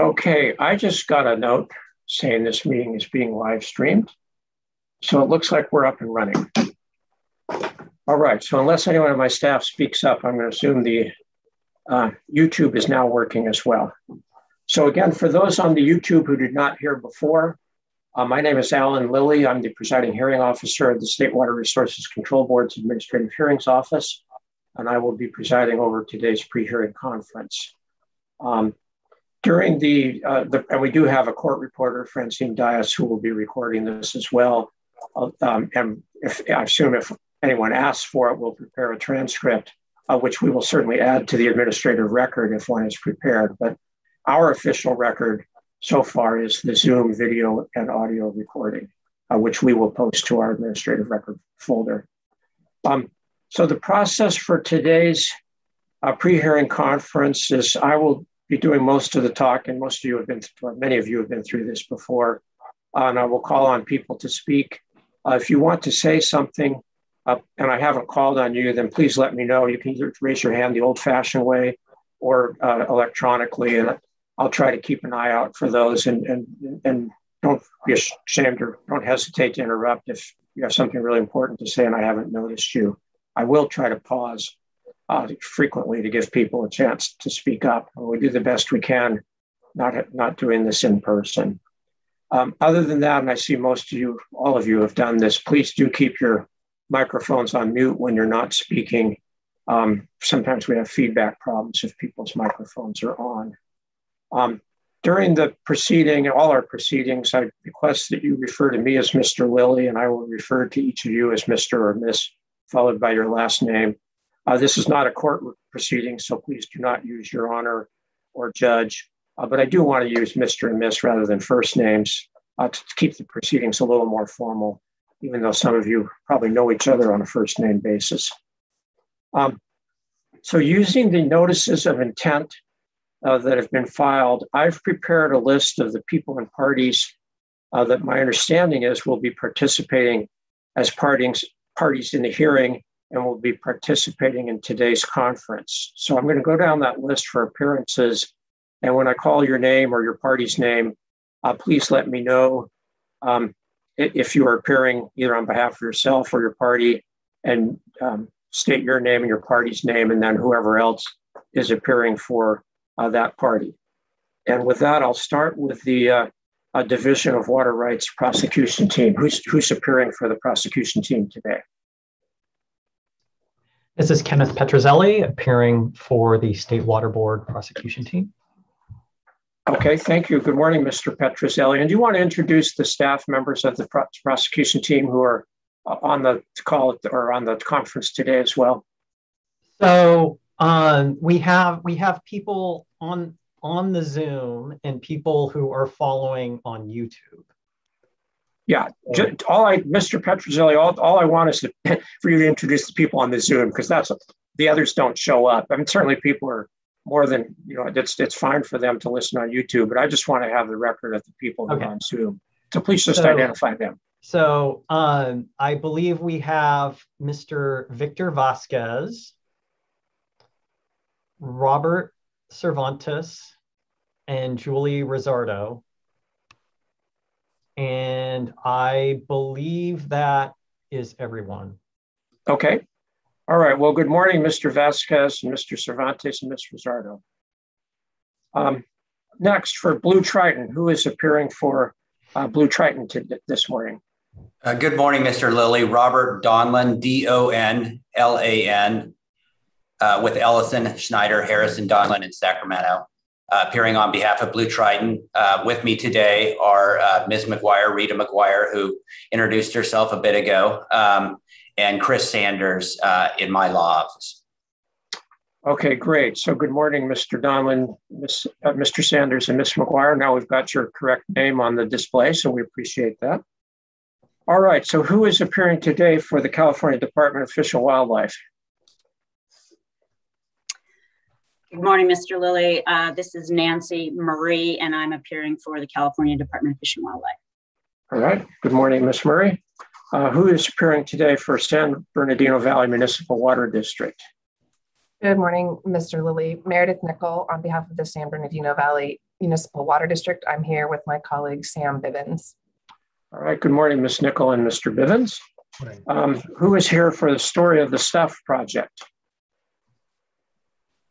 Okay, I just got a note saying this meeting is being live streamed. So it looks like we're up and running. All right, so unless anyone on my staff speaks up, I'm going to assume the uh, YouTube is now working as well. So again, for those on the YouTube who did not hear before, uh, my name is Alan Lilly. I'm the presiding hearing officer of the State Water Resources Control Board's Administrative Hearings Office, and I will be presiding over today's pre-hearing conference. Um, during the, uh, the, and we do have a court reporter, Francine Dias, who will be recording this as well. Uh, um, and if, I assume if anyone asks for it, we'll prepare a transcript, uh, which we will certainly add to the administrative record if one is prepared. But our official record so far is the Zoom video and audio recording, uh, which we will post to our administrative record folder. Um, so the process for today's uh, pre-hearing conference is I will be doing most of the talk, and most of you have been, or many of you have been through this before, and I will call on people to speak. Uh, if you want to say something, uh, and I haven't called on you, then please let me know. You can either raise your hand the old-fashioned way or uh, electronically, and I'll try to keep an eye out for those. And and and don't be ashamed or don't hesitate to interrupt if you have something really important to say and I haven't noticed you. I will try to pause uh, frequently to give people a chance to speak up. We do the best we can, not not doing this in person. Um, other than that, and I see most of you, all of you have done this. Please do keep your microphones on mute when you're not speaking. Um, sometimes we have feedback problems if people's microphones are on. Um, during the proceeding, all our proceedings, I request that you refer to me as Mr. Lilly, and I will refer to each of you as Mr. or Miss, followed by your last name. Uh, this is not a court proceeding, so please do not use your honor or judge. Uh, but I do want to use Mr. and Miss rather than first names uh, to, keep the proceedings a little more formal, even though some of you probably know each other on a first name basis. Um, so using the notices of intent uh, that have been filed, I've prepared a list of the people and parties uh, that my understanding is will be participating as parties, parties in the hearing and will be participating in today's conference. So I'm going to go down that list for appearances. And when I call your name or your party's name, uh, please let me know um, if you are appearing either on behalf of yourself or your party and um, state your name and your party's name, and then whoever else is appearing for uh, that party. And with that, I'll start with the uh, Division of Water Rights prosecution team. Who's, who's appearing for the prosecution team today? This is Kenneth Petruzzelli appearing for the State Water Board prosecution team. Okay, thank you. Good morning, Mr. Petruzzelli. And do you want to introduce the staff members of the prosecution team who are uh, on the call or on the conference today as well? So um, we have we have people on on the Zoom and people who are following on YouTube. Yeah, just, all I, Mr. Petruzzelli, all, all I want is to, for you to introduce the people on the Zoom because that's the others don't show up. I mean, certainly people are more than you know. It's it's fine for them to listen on YouTube, but I just want to have the record of the people who okay. are on Zoom. So please just so, identify them. So um, I believe we have Mr. Victor Vasquez, Robert Cervantes and Julie Rosardo. And I believe that is everyone. Okay. All right. Well, good morning, Mr. Vasquez and Mr. Cervantes and Ms. Rosardo. Um, next, for BlueTriton, who is appearing for uh, BlueTriton to, this morning? Uh, good morning, Mr. Lilly. Robert Donlan, D O N L A N, uh, with Ellison, Schneider, Harrison, Donlan, in Sacramento. Uh, appearing on behalf of BlueTriton. Uh, with me today are uh, Ms. McGuire, Rita McGuire, who introduced herself a bit ago, um, and Chris Sanders uh, in my law office. Okay, great. So good morning, Mr. Donlan, Ms., uh, Mr. Sanders, and Ms. McGuire. Now we've got your correct name on the display, so we appreciate that. All right, so who is appearing today for the California Department of Fish and Wildlife? Good morning, Mr. Lilly. Uh, this is Nancy Murray, and I'm appearing for the California Department of Fish and Wildlife. All right. Good morning, Ms. Murray. Uh, who is appearing today for San Bernardino Valley Municipal Water District? Good morning, Mr. Lilly. Meredith Nikkel on behalf of the San Bernardino Valley Municipal Water District. I'm here with my colleague Sam Bivens. All right, good morning, Ms. Nikkel and Mr. Bivens. Um, who is here for the story of the stuff project?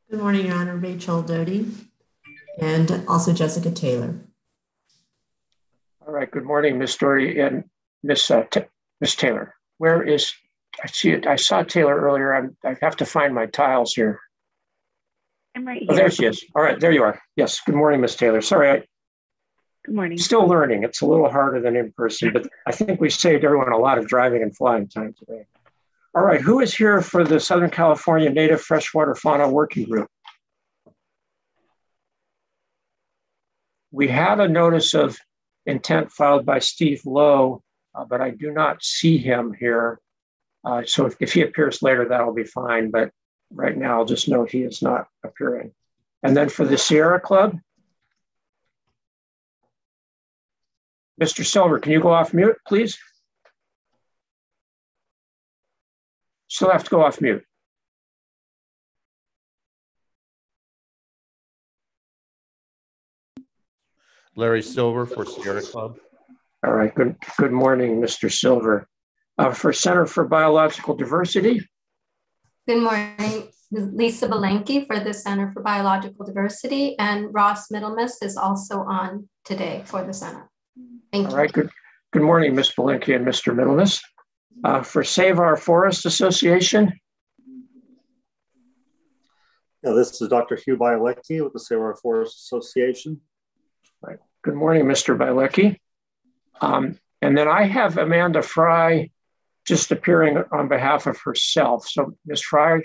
Good morning, Your Honor. Rachel Doughty and also Jessica Taylor. All right, good morning, Ms. Doughty and Ms. Uh, Ms. Taylor. Where is I see it. I saw Taylor earlier. I'm, I have to find my tiles here. I'm right here. Oh, there she is. All right, there you are. Yes. Good morning, Miss Taylor. Sorry, I, Good morning. still learning. It's a little harder than in person, but I think we saved everyone a lot of driving and flying time today. All right, who is here for the Southern California Native Freshwater Fauna Working Group? We had a notice of intent filed by Steve Lowe, uh, but I do not see him here. Uh, so if, if he appears later, that'll be fine. But right now, I'll just note he is not appearing. And then for the Sierra Club, Mr. Silver, can you go off mute, please? Still have to go off mute. Larry Silver for Sierra Club. All right, good, good morning, Mr. Silver. Uh, for Center for Biological Diversity. Good morning, Lisa Belenky for the Center for Biological Diversity, and Ross Middlemiss is also on today for the Center. Thank All you. All right, good, good morning, Ms. Belenky and Mr. Middlemiss. Uh, for Save Our Forest Association, Yeah, this is Dr. Hugh Bialecki with the Save Our Forest Association. Right. good morning, Mr. Bialecki. Um, and then I have Amanda Fry just appearing on behalf of herself. So, Ms. Fry,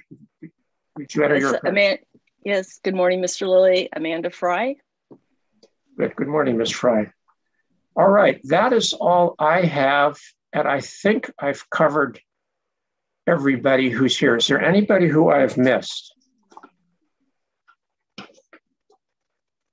would you enter Yes, your Aman- yes, good morning, Mr. Lilly. Amanda Fry. Good, good morning, Ms. Fry. All right, that is all I have. And I think I've covered everybody who's here. Is there anybody who I have missed?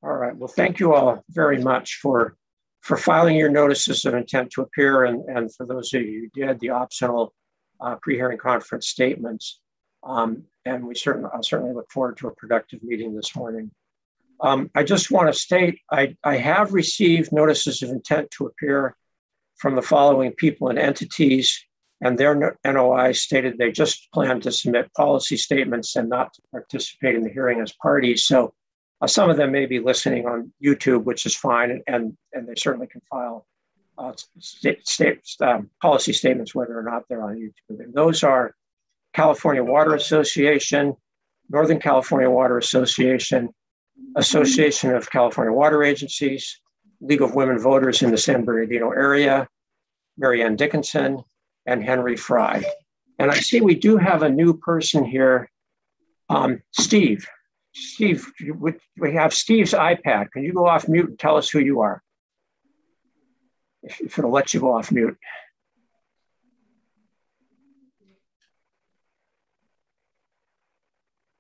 All right, well, thank you all very much for, for filing your notices of intent to appear and, and for those of you who did the optional uh, pre-hearing conference statements. Um, and we certainly, I'll certainly look forward to a productive meeting this morning. Um, I just want to state I, I have received notices of intent to appear from the following people and entities, and their no- NOI stated they just plan to submit policy statements and not to participate in the hearing as parties. So uh, some of them may be listening on YouTube, which is fine, and, and they certainly can file uh, um, policy statements whether or not they're on YouTube. And those are California Water Association, Northern California Water Association, Association of California Water Agencies, League of Women Voters in the San Bernardino area, Marianne Dickinson, and Henry Fry. And I see we do have a new person here, um, Steve. Steve, we have Steve's iPad. Can you go off mute and tell us who you are? If, if it'll let you go off mute.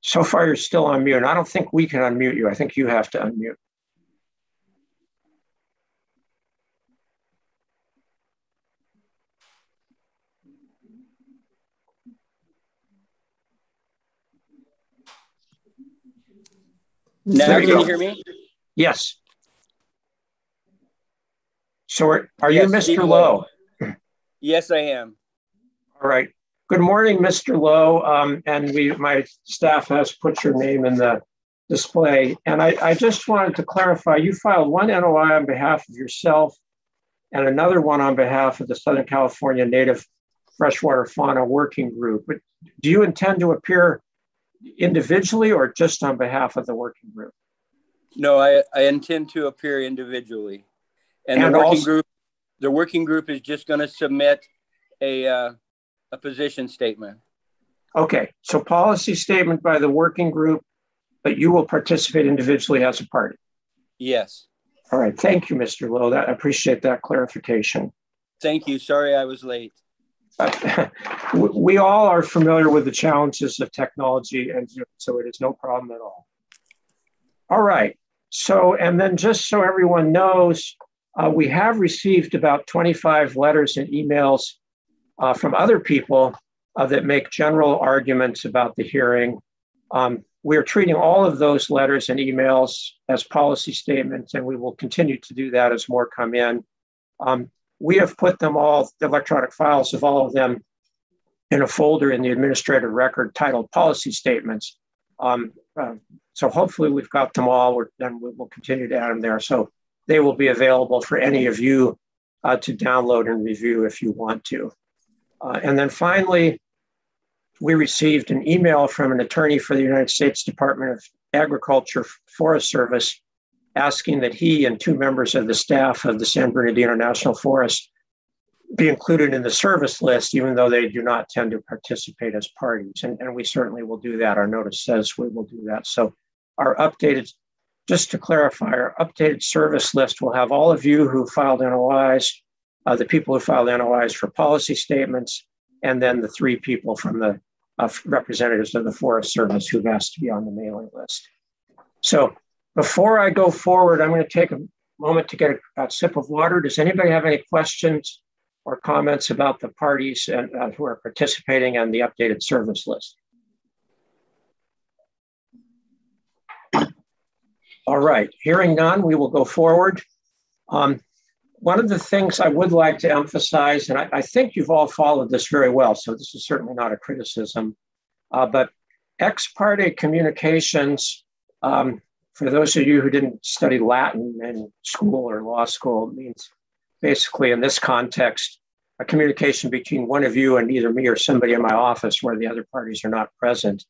So far, you're still on mute. And I don't think we can unmute you. I think you have to unmute. Now, There can you you hear me? Yes. So are, are you Yes, Steve Mr. Lowe. Lowe? Yes, I am. All right. Good morning, Mr. Lowe. Um, and we, my staff has put your name in the display. And I, I just wanted to clarify, you filed one NOI on behalf of yourself and another one on behalf of the Southern California Native Freshwater Fauna Working Group. But do you intend to appear individually or just on behalf of the working group? No, I, I intend to appear individually. And, And the working also- group, the working group is just going to submit a, uh, a position statement. Okay, so policy statement by the working group, but you will participate individually as a party. Yes. All right, thank you, Mr. Lowe. That, I appreciate that clarification. Thank you. Sorry I was late. Uh, we- all are familiar with the challenges of technology, and so it is no problem at all. All right, so, and then just so everyone knows, uh, we have received about 25 letters and emails uh, from other people uh, that make general arguments about the hearing. Um, we are treating all of those letters and emails as policy statements, and we will continue to do that as more come in. Um, we have put them all, the electronic files of all of them, in a folder in the administrative record titled Policy Statements. Um, uh, so hopefully we've got them all, and we will continue to add them there. So they will be available for any of you uh, to download and review if you want to. Uh, and then finally, we received an email from an attorney for the United States Department of Agriculture Forest Service asking that he and two members of the staff of the San Bernardino National Forest be included in the service list, even though they do not tend to participate as parties. And, and we certainly will do that. Our notice says we will do that. So, our updated, just to clarify, our updated service list will have all of you who filed NOIs, uh, the people who filed NOIs for policy statements, and then the three people from the uh, representatives of the Forest Service who've asked to be on the mailing list. So, before I go forward, I'm going to take a moment to get a, a sip of water. Does anybody have any questions or comments about the parties and, uh, who are participating on the updated service list? All right, hearing none, we will go forward. Um, one of the things I would like to emphasize, and I, I, think you've all followed this very well, so this is certainly not a criticism, uh, but ex parte communications, um, for those of you who didn't study Latin in school or law school, it means basically in this context, a communication between one of you and either me or somebody in my office where the other parties are not present.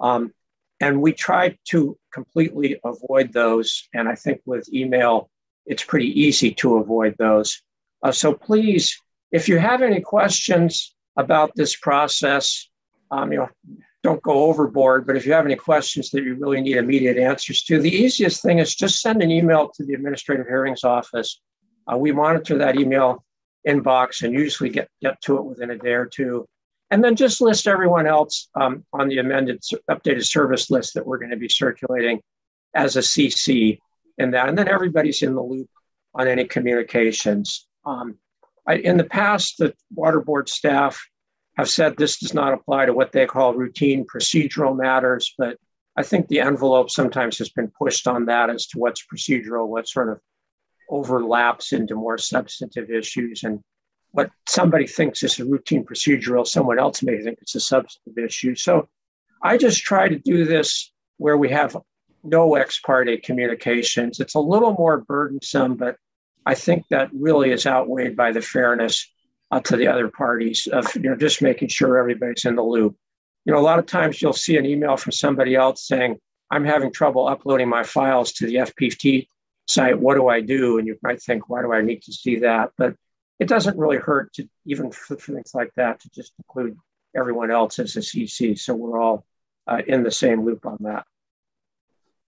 Um, and we try to completely avoid those. And I think with email, it's pretty easy to avoid those. Uh, so please, if you have any questions about this process, um, you know, don't go overboard. But if you have any questions that you really need immediate answers to, the easiest thing is just send an email to the Administrative Hearings Office uh, we monitor that email inbox and usually get, get to it within a day or two. And then just list everyone else um, on the amended, updated service list that we're going to be circulating as a CC in that. And then everybody's in the loop on any communications. Um, I, in the past, the water board staff have said this does not apply to what they call routine procedural matters, but I think the envelope sometimes has been pushed on that as to what's procedural, what sort of overlaps into more substantive issues. And what somebody thinks is a routine procedural, someone else may think it's a substantive issue. So I just try to do this where we have no ex parte communications. It's a little more burdensome, but I think that really is outweighed by the fairness uh, to the other parties of you know just making sure everybody's in the loop. You know, a lot of times you'll see an email from somebody else saying, "I'm having trouble uploading my files to the FTP site, what do I do? And you might think, why do I need to see that? But it doesn't really hurt to even for things like that to just include everyone else as a CC. So we're all uh, in the same loop on that.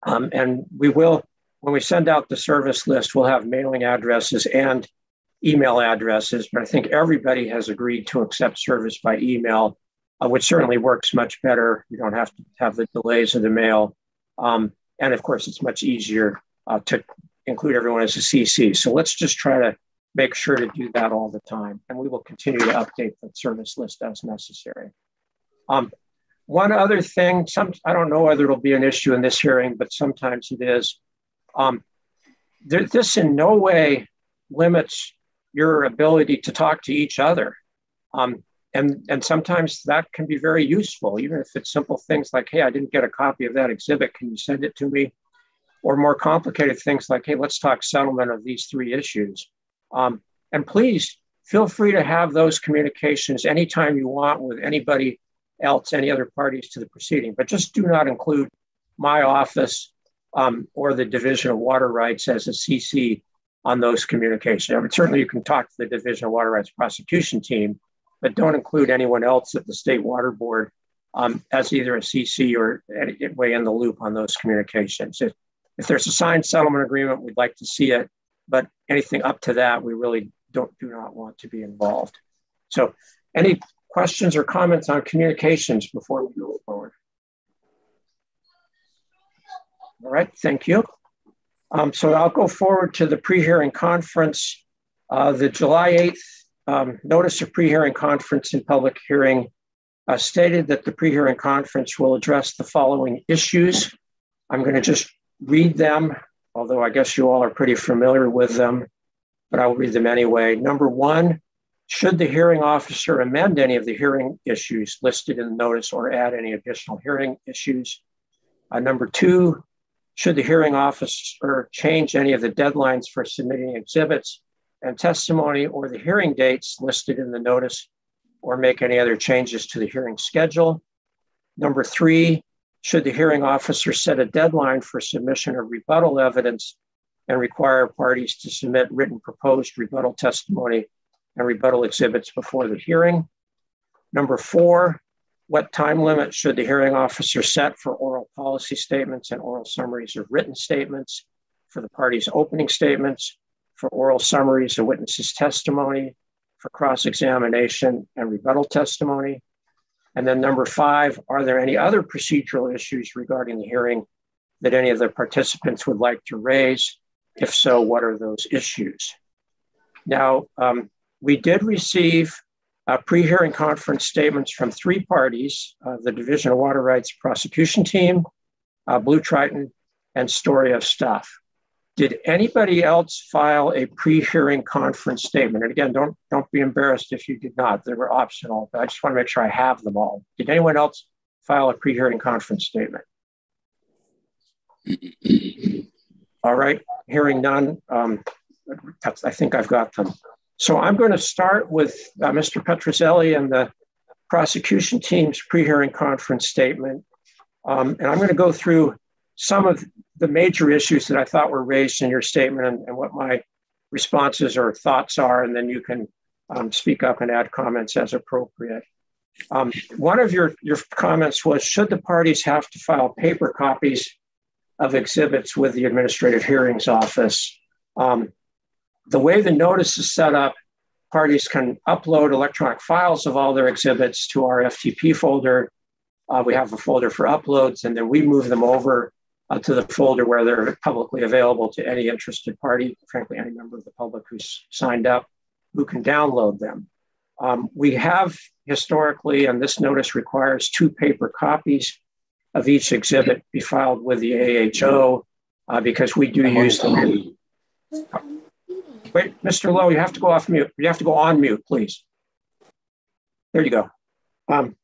Um, and we will, when we send out the service list, we'll have mailing addresses and email addresses. But I think everybody has agreed to accept service by email, uh, which certainly works much better. You don't have to have the delays of the mail. Um, and of course, it's much easier uh, to include everyone as a CC. So let's just try to make sure to do that all the time. And we will continue to update the service list as necessary. Um, one other thing, some, I don't know whether it'll be an issue in this hearing, but sometimes it is. Um, there, this in no way limits your ability to talk to each other. Um, and, and sometimes that can be very useful, even if it's simple things like, hey, I didn't get a copy of that exhibit. Can you send it to me? or more complicated things like, hey, let's talk settlement of these three issues. Um, and please feel free to have those communications anytime you want with anybody else, any other parties to the proceeding, but just do not include my office um, or the Division of Water Rights as a CC on those communications. Certainly you can talk to the Division of Water Rights prosecution team, but don't include anyone else at the State Water Board um, as either a CC or any way in the loop on those communications. If, if there's a signed settlement agreement, we'd like to see it, but anything up to that, we really don't do not want to be involved. So, any questions or comments on communications before we move forward? All right, thank you. Um, so I'll go forward to the pre-hearing conference. Uh, the July 8th um, notice of pre-hearing conference and public hearing uh, stated that the pre-hearing conference will address the following issues. I'm going to just read them, although I guess you all are pretty familiar with them, but I will read them anyway. Number one, should the hearing officer amend any of the hearing issues listed in the notice or add any additional hearing issues? Uh, number two, should the hearing officer change any of the deadlines for submitting exhibits and testimony or the hearing dates listed in the notice or make any other changes to the hearing schedule? Number three, should the hearing officer set a deadline for submission of rebuttal evidence and require parties to submit written proposed rebuttal testimony and rebuttal exhibits before the hearing? Number four, what time limit should the hearing officer set for oral policy statements and oral summaries of written statements, for the parties' opening statements, for oral summaries of witnesses' testimony, for cross examination and rebuttal testimony? And then number five, are there any other procedural issues regarding the hearing that any of the participants would like to raise? If so, what are those issues? Now, um, we did receive uh, pre-hearing conference statements from three parties, uh, the Division of Water Rights prosecution team, uh, BlueTriton, and Story of Stuff. Did anybody else file a pre-hearing conference statement? And again, don't, don't be embarrassed if you did not. They were optional, but I just want to make sure I have them all. Did anyone else file a pre-hearing conference statement? all right, hearing none. Um, I think I've got them. So I'm going to start with uh, Mr. Petruzzelli and the prosecution team's pre-hearing conference statement. Um, and I'm going to go through some of the major issues that I thought were raised in your statement and, and what my responses or thoughts are, and then you can um, speak up and add comments as appropriate. Um, one of your, your comments was, should the parties have to file paper copies of exhibits with the Administrative Hearings Office? Um, the way the notice is set up, parties can upload electronic files of all their exhibits to our FTP folder. Uh, we have a folder for uploads, and then we move them over uh, to the folder where they're publicly available to any interested party, frankly, any member of the public who's signed up who can download them. Um, we have historically, and this notice requires two paper copies of each exhibit be filed with the AHO uh, because we do use them. Wait, Mr. Lowe, you have to go off mute. You have to go on mute, please. There you go. Um,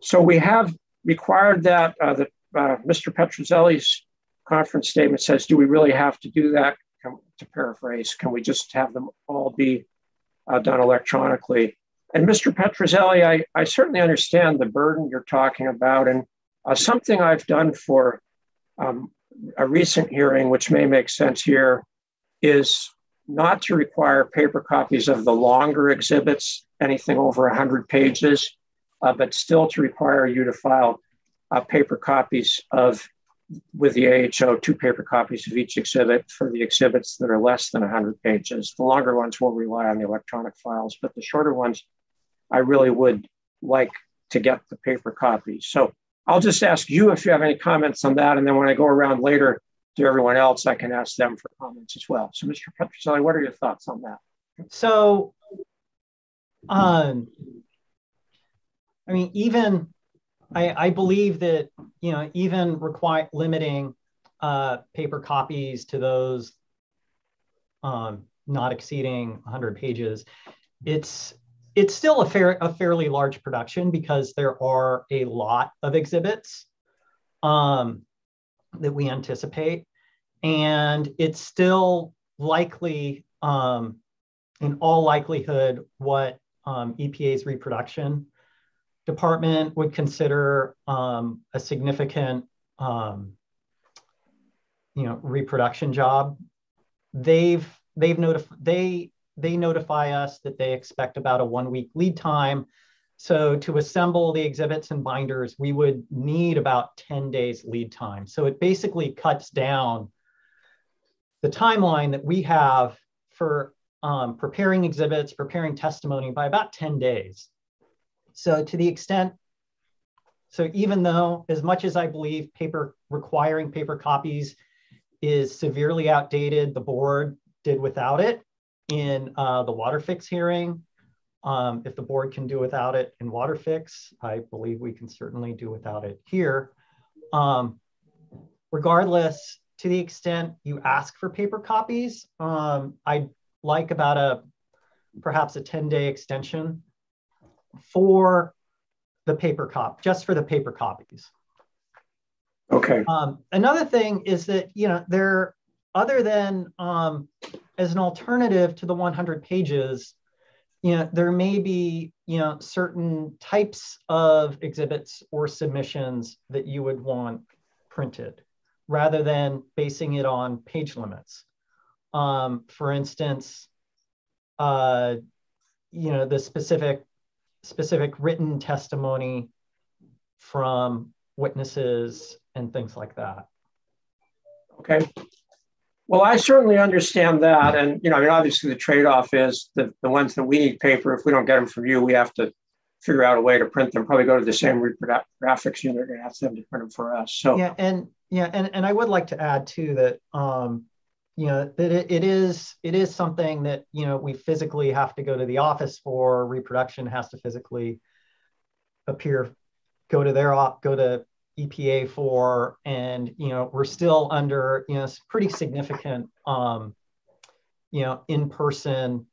so we have required that uh, the, uh, Mr. Petruzzelli's conference statement says, do we really have to do that? Can, to paraphrase, can we just have them all be uh, done electronically? And Mr. Petruzzelli, I, I certainly understand the burden you're talking about. And uh, something I've done for um, a recent hearing, which may make sense here, is not to require paper copies of the longer exhibits, anything over 100 pages, uh, but still to require you to file uh, paper copies of, with the AHO, two paper copies of each exhibit for the exhibits that are less than 100 pages. The longer ones will rely on the electronic files, but the shorter ones, I really would like to get the paper copies. So I'll just ask you if you have any comments on that. And then when I go around later, to everyone else, I can ask them for comments as well. So, Mr. Petruzzelli, what are your thoughts on that? So, um, I mean, even I, I believe that you know, even require limiting uh, paper copies to those um, not exceeding 100 pages, it's it's still a fair a fairly large production because there are a lot of exhibits. Um, that we anticipate. And it's still likely, um, in all likelihood, what um, EPA's reproduction department would consider um, a significant, um, you know, reproduction job. They've they've notified they they notify us that they expect about a one week lead time so to assemble the exhibits and binders, we would need about 10 days lead time. So it basically cuts down the timeline that we have for um, preparing exhibits, preparing testimony by about 10 days. So to the extent, so even though as much as I believe paper requiring paper copies is severely outdated, the board did without it in uh, the WaterFix hearing Um, if the board can do without it in WaterFix, I believe we can certainly do without it here. Um, regardless, to the extent you ask for paper copies, um, I'd like about a perhaps a 10 day extension for the paper cop, just for the paper copies. Okay. Um, another thing is that, you know, there, other than um, as an alternative to the 100 pages, you know, there may be, you know, certain types of exhibits or submissions that you would want printed rather than basing it on page limits. Um, for instance, uh, you know, the specific specific written testimony from witnesses and things like that. Okay. Well, I certainly understand that. And, you know, I mean, obviously the trade-off is the, the ones that we need paper, if we don't get them from you, we have to figure out a way to print them, probably go to the same graphics unit and ask them to print them for us. So yeah, and yeah, and, and I would like to add too that um, you know, that it, it is it is something that, you know, we physically have to go to the office for, reproduction has to physically appear, go to their go to EPA for, and you know we're still under you know pretty significant um, you know in-person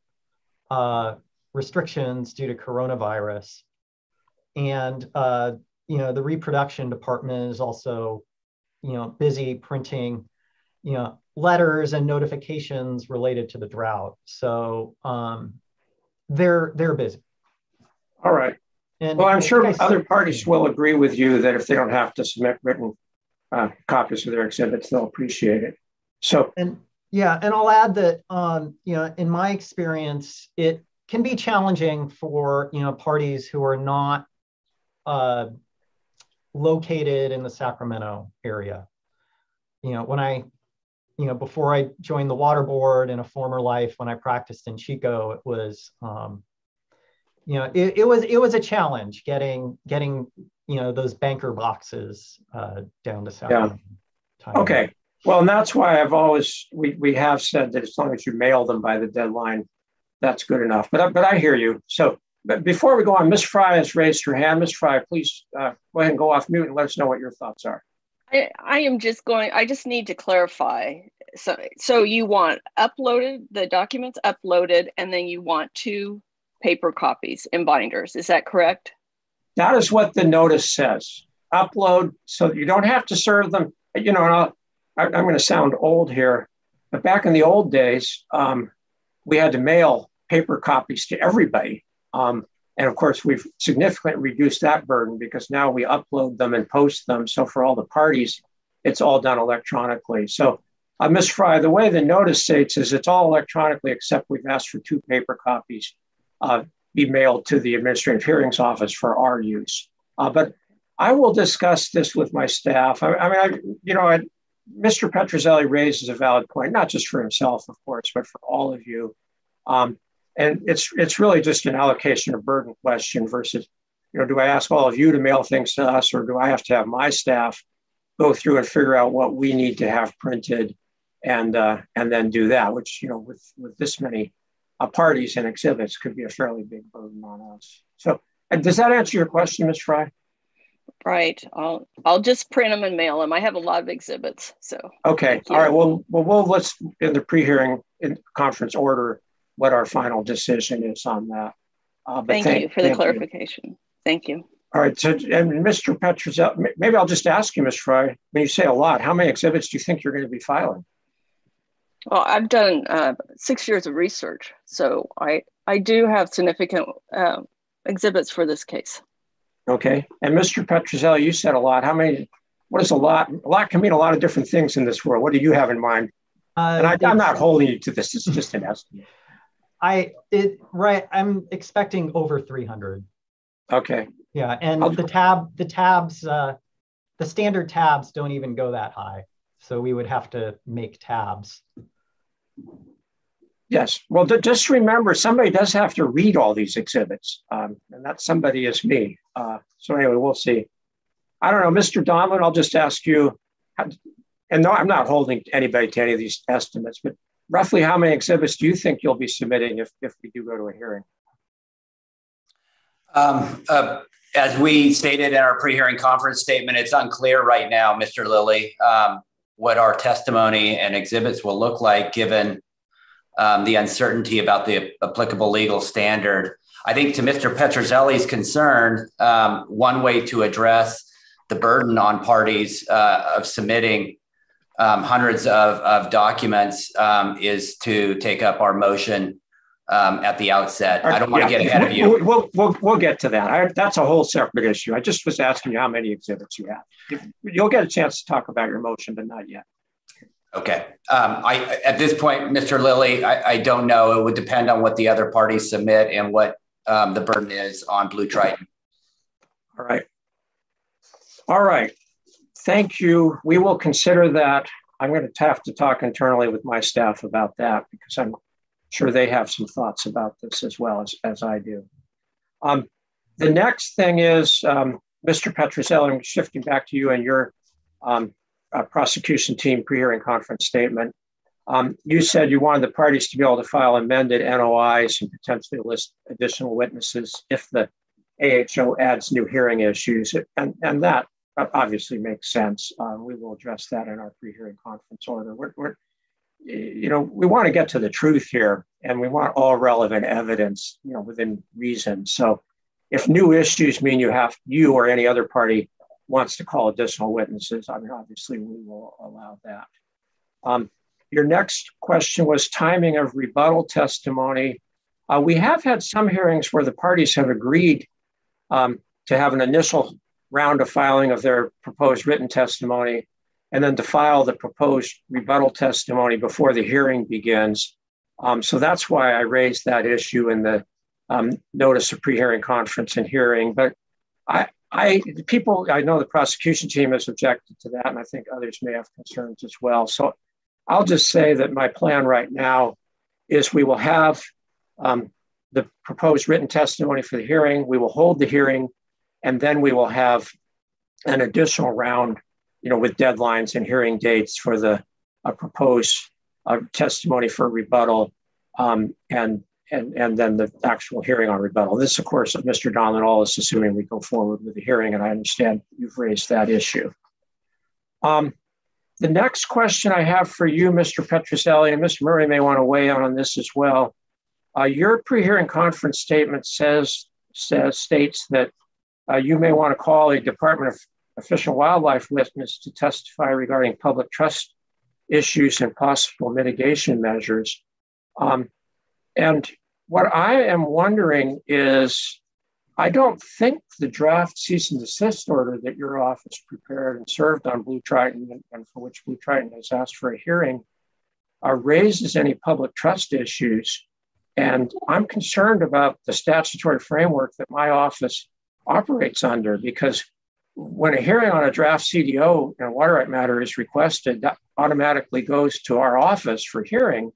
uh, restrictions due to coronavirus, and uh, you know the reproduction department is also you know busy printing you know letters and notifications related to the drought. So um, they're they're busy. All right. And well, I'm sure other parties will agree with you that if they don't have to submit written uh, copies of their exhibits, they'll appreciate it. So, and yeah, and I'll add that, um, you know, in my experience, it can be challenging for, you know, parties who are not uh, located in the Sacramento area. You know, when I, you know, before I joined the water board in a former life, when I practiced in Chico, it was, um, you know, it, it was it was a challenge getting getting you know those banker boxes uh, down to South. Yeah. Okay. Well, and that's why I've always we we have said that as long as you mail them by the deadline, that's good enough. But but I hear you. So but before we go on, Miss Fry has raised her hand. Miss Fry, please uh, go ahead and go off mute and let us know what your thoughts are. I, I am just going. I just need to clarify. So so you want uploaded the documents uploaded, and then you want to paper copies and binders. Is that correct? That is what the notice says. Upload so you don't have to serve them. You know, I, am going to sound old here, but back in the old days, um, we had to mail paper copies to everybody. Um, and of course, we've significantly reduced that burden because now we upload them and post them. So for all the parties, it's all done electronically. So, uh, Ms. Fry, the way the notice states is it's all electronically, except we've asked for two paper copies uh, be mailed to the administrative hearings office for our use. Uh, but I will discuss this with my staff. I, I mean, I, you know, I, Mr. Petruzzelli raises a valid point, not just for himself, of course, but for all of you. Um, and it's it's really just an allocation of burden question versus, you know, do I ask all of you to mail things to us, or do I have to have my staff go through and figure out what we need to have printed, and uh, and then do that? Which you know, with with this many uh, parties and exhibits could be a fairly big burden on us. So does that answer your question, Ms. Fry? Right. I'll I'll just print them and mail them. I have a lot of exhibits. So okay. All right. Well, well, well, let's in the pre-hearing in conference order what our final decision is on that. Uh, thank, thank, you for the clarification. You. Thank you. All right. So, and Mr. Petruzzelli, maybe I'll just ask you, Ms. Fry. When you say a lot, how many exhibits do you think you're going to be filing? Well, I've done uh, six years of research, so I I do have significant uh, exhibits for this case. Okay, and Mr. Petruzzelli, you said a lot. How many? What is a lot? A lot can mean a lot of different things in this world. What do you have in mind? Uh, and I, am not holding you to this. It's just an estimate. I it right. I'm expecting over 300. Okay. Yeah, and I'll, the tab, the tabs, uh, the standard tabs don't even go that high. So we would have to make tabs. Yes. Well, just remember, somebody does have to read all these exhibits, um, and that somebody is me. Uh, so anyway, we'll see. I don't know, Mr. Donlan. I'll just ask you, and no, I'm not holding anybody to any of these estimates, but roughly how many exhibits do you think you'll be submitting if, if we do go to a hearing? Um, uh, as we stated in our pre-hearing conference statement, it's unclear right now, Mr. Lilly, um, what our testimony and exhibits will look like given um, the uncertainty about the applicable legal standard. I think to Mr. Petruzzelli's concern, um, one way to address the burden on parties uh, of submitting um, hundreds of, of documents um, is to take up our motion um, at the outset. I don't want to yeah, get ahead of you. We'll, we'll, we'll, we'll get to that. I, that's a whole separate issue. I just was asking you how many exhibits you have. You'll get a chance to talk about your motion, but not yet. Okay. Um, I at this point, Mr. Lilly, I, I, don't know. It would depend on what the other parties submit and what um, the burden is on BlueTriton. All right. All right. Thank you. We will consider that. I'm going to have to talk internally with my staff about that because I'm sure they have some thoughts about this as well as, as I do. Um, the next thing is, um, Mr. Petruzzelli, I'm shifting back to you and your um, uh, prosecution team pre-hearing conference statement. Um, you said you wanted the parties to be able to file amended NOIs and potentially list additional witnesses if the AHO adds new hearing issues, and, and that obviously makes sense. Uh, we will address that in our pre-hearing conference order. We're, we're, you know, we want to get to the truth here, and we want all relevant evidence, you know, within reason. So, if new issues mean you have you or any other party wants to call additional witnesses, I mean, obviously we will allow that. Um, your next question was timing of rebuttal testimony. Uh, we have had some hearings where the parties have agreed um, to have an initial round of filing of their proposed written testimony and then to file the proposed rebuttal testimony before the hearing begins. Um, so that's why I raised that issue in the um, notice of pre-hearing conference and hearing. But I, I, people, I know the prosecution team has objected to that, and I think others may have concerns as well. So I'll just say that my plan right now is we will have um, the proposed written testimony for the hearing. We will hold the hearing, and then we will have an additional round, you know, with deadlines and hearing dates for the uh, proposed uh, testimony for rebuttal, um, and and and then the actual hearing on rebuttal. This, of course, Mr. Donlan, all is assuming we go forward with the hearing, and I understand you've raised that issue. Um, the next question I have for you, Mr. Petruzzelli, and Mr. Murray may want to weigh in on this as well. Uh, your pre-hearing conference statement says, says states that uh, you may want to call a Department of And Wildlife witness to testify regarding public trust issues and possible mitigation measures. Um, and what I am wondering is, I don't think the draft cease and desist order that your office prepared and served on BlueTriton and for which BlueTriton has asked for a hearing uh, raises any public trust issues and I'm concerned about the statutory framework that my office operates under because when a hearing on a draft CDO and a water right matter is requested, that automatically goes to our office for hearing.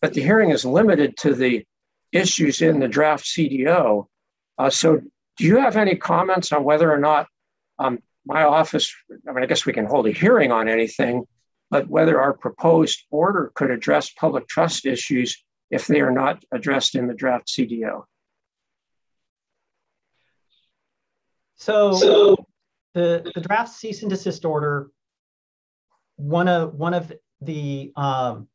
But the hearing is limited to the issues in the draft CDO. Uh, so, do you have any comments on whether or not um, my office, I mean, I guess we can hold a hearing on anything, but whether our proposed order could address public trust issues if they are not addressed in the draft CDO. So, so the, the draft cease and desist order, one of one of the um,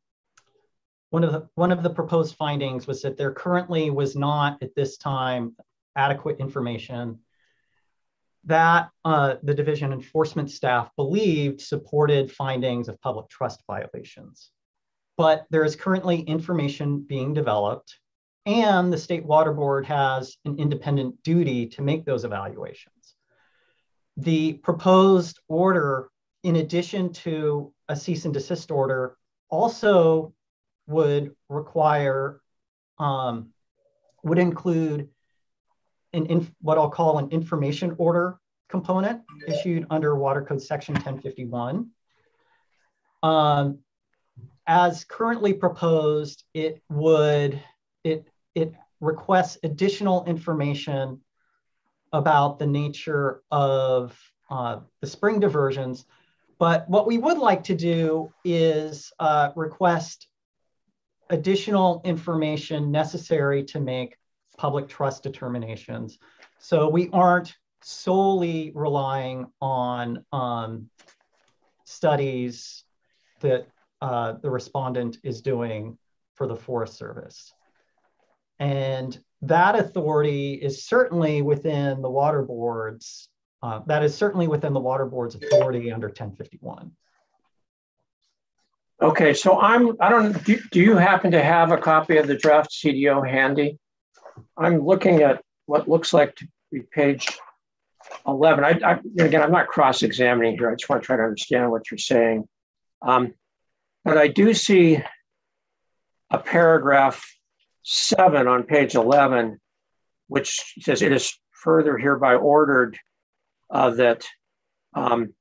one of the one of the proposed findings was that there currently was not at this time adequate information that uh, the division enforcement staff believed supported findings of public trust violations but there is currently information being developed and the state water board has an independent duty to make those evaluations. The proposed order, in addition to a cease and desist order, also would require, um, would include an in, what I'll call an information order component issued under Water Code Section 1051. Um, as currently proposed, it would, it, it requests additional information about the nature of uh, the spring diversions. But what we would like to do is uh, request additional information necessary to make public trust determinations. So we aren't solely relying on um, studies that uh, the respondent is doing for the Forest Service. And that authority is certainly within the water board's, uh, that is certainly within the water board's authority under 1051. Okay, so I'm, I don't, do, do you happen to have a copy of the draft CDO handy? I'm looking at what looks like to be page 11. I, I again, I'm not cross-examining here. I just want to try to understand what you're saying. Um, but I do see a paragraph seven on page 11, which says it is further hereby ordered uh, that um,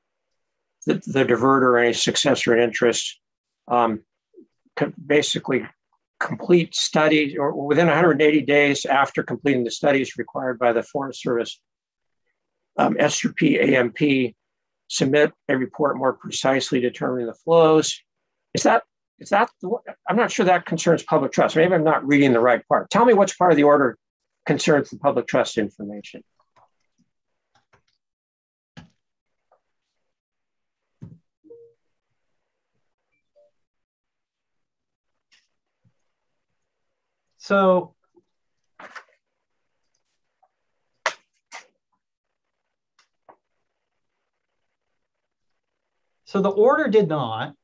the, the diverter or any successor in interest um, basically complete studies or within 180 days after completing the studies required by the Forest Service, um, SUP AMP, submit a report more precisely determining the flows. Is that is that I'm not sure that concerns public trust. Maybe I'm not reading the right part. Tell me which part of the order concerns the public trust information. So So the order did not,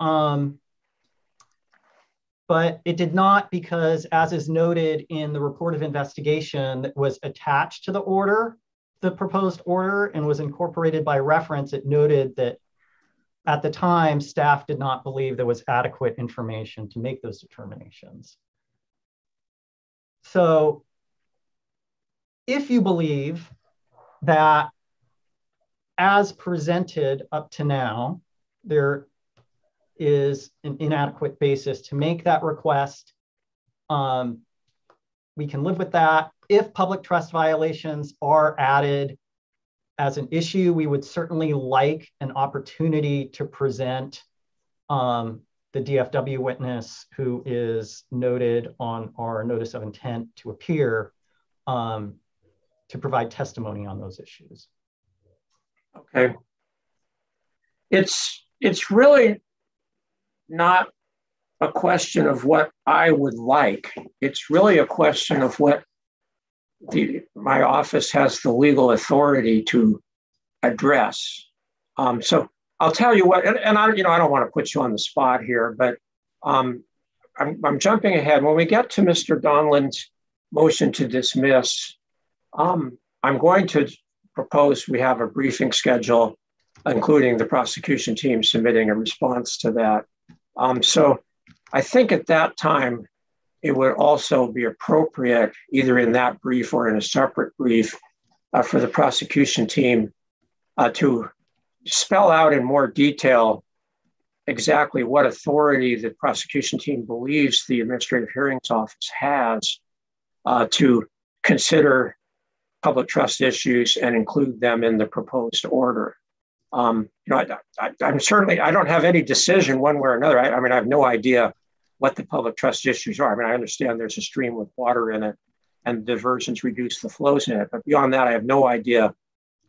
um, but it did not because, as is noted in the report of investigation that was attached to the order, the proposed order, and was incorporated by reference, it noted that at the time, staff did not believe there was adequate information to make those determinations. So if you believe that as presented up to now, there is an inadequate basis to make that request. Um, we can live with that. If public trust violations are added as an issue, we would certainly like an opportunity to present um, the DFW witness who is noted on our notice of intent to appear um, to provide testimony on those issues. Okay. It's it's really not a question of what I would like. It's really a question of what the my office has the legal authority to address. Um, so I'll tell you what, and, and, I, you know, I don't want to put you on the spot here, but um, I'm, I'm, jumping ahead. When we get to Mr. Donlan's motion to dismiss, um, I'm going to propose we have a briefing schedule, including the prosecution team submitting a response to that. Um, so I think at that time, it would also be appropriate, either in that brief or in a separate brief, uh, for the prosecution team uh, to spell out in more detail exactly what authority the prosecution team believes the Administrative Hearings Office has uh, to consider public trust issues and include them in the proposed order. Um, you know, I, am certainly I don't have any decision one way or another. I, I, mean, I have no idea what the public trust issues are. I mean, I understand there's a stream with water in it, and diversions reduce the flows in it. But beyond that, I have no idea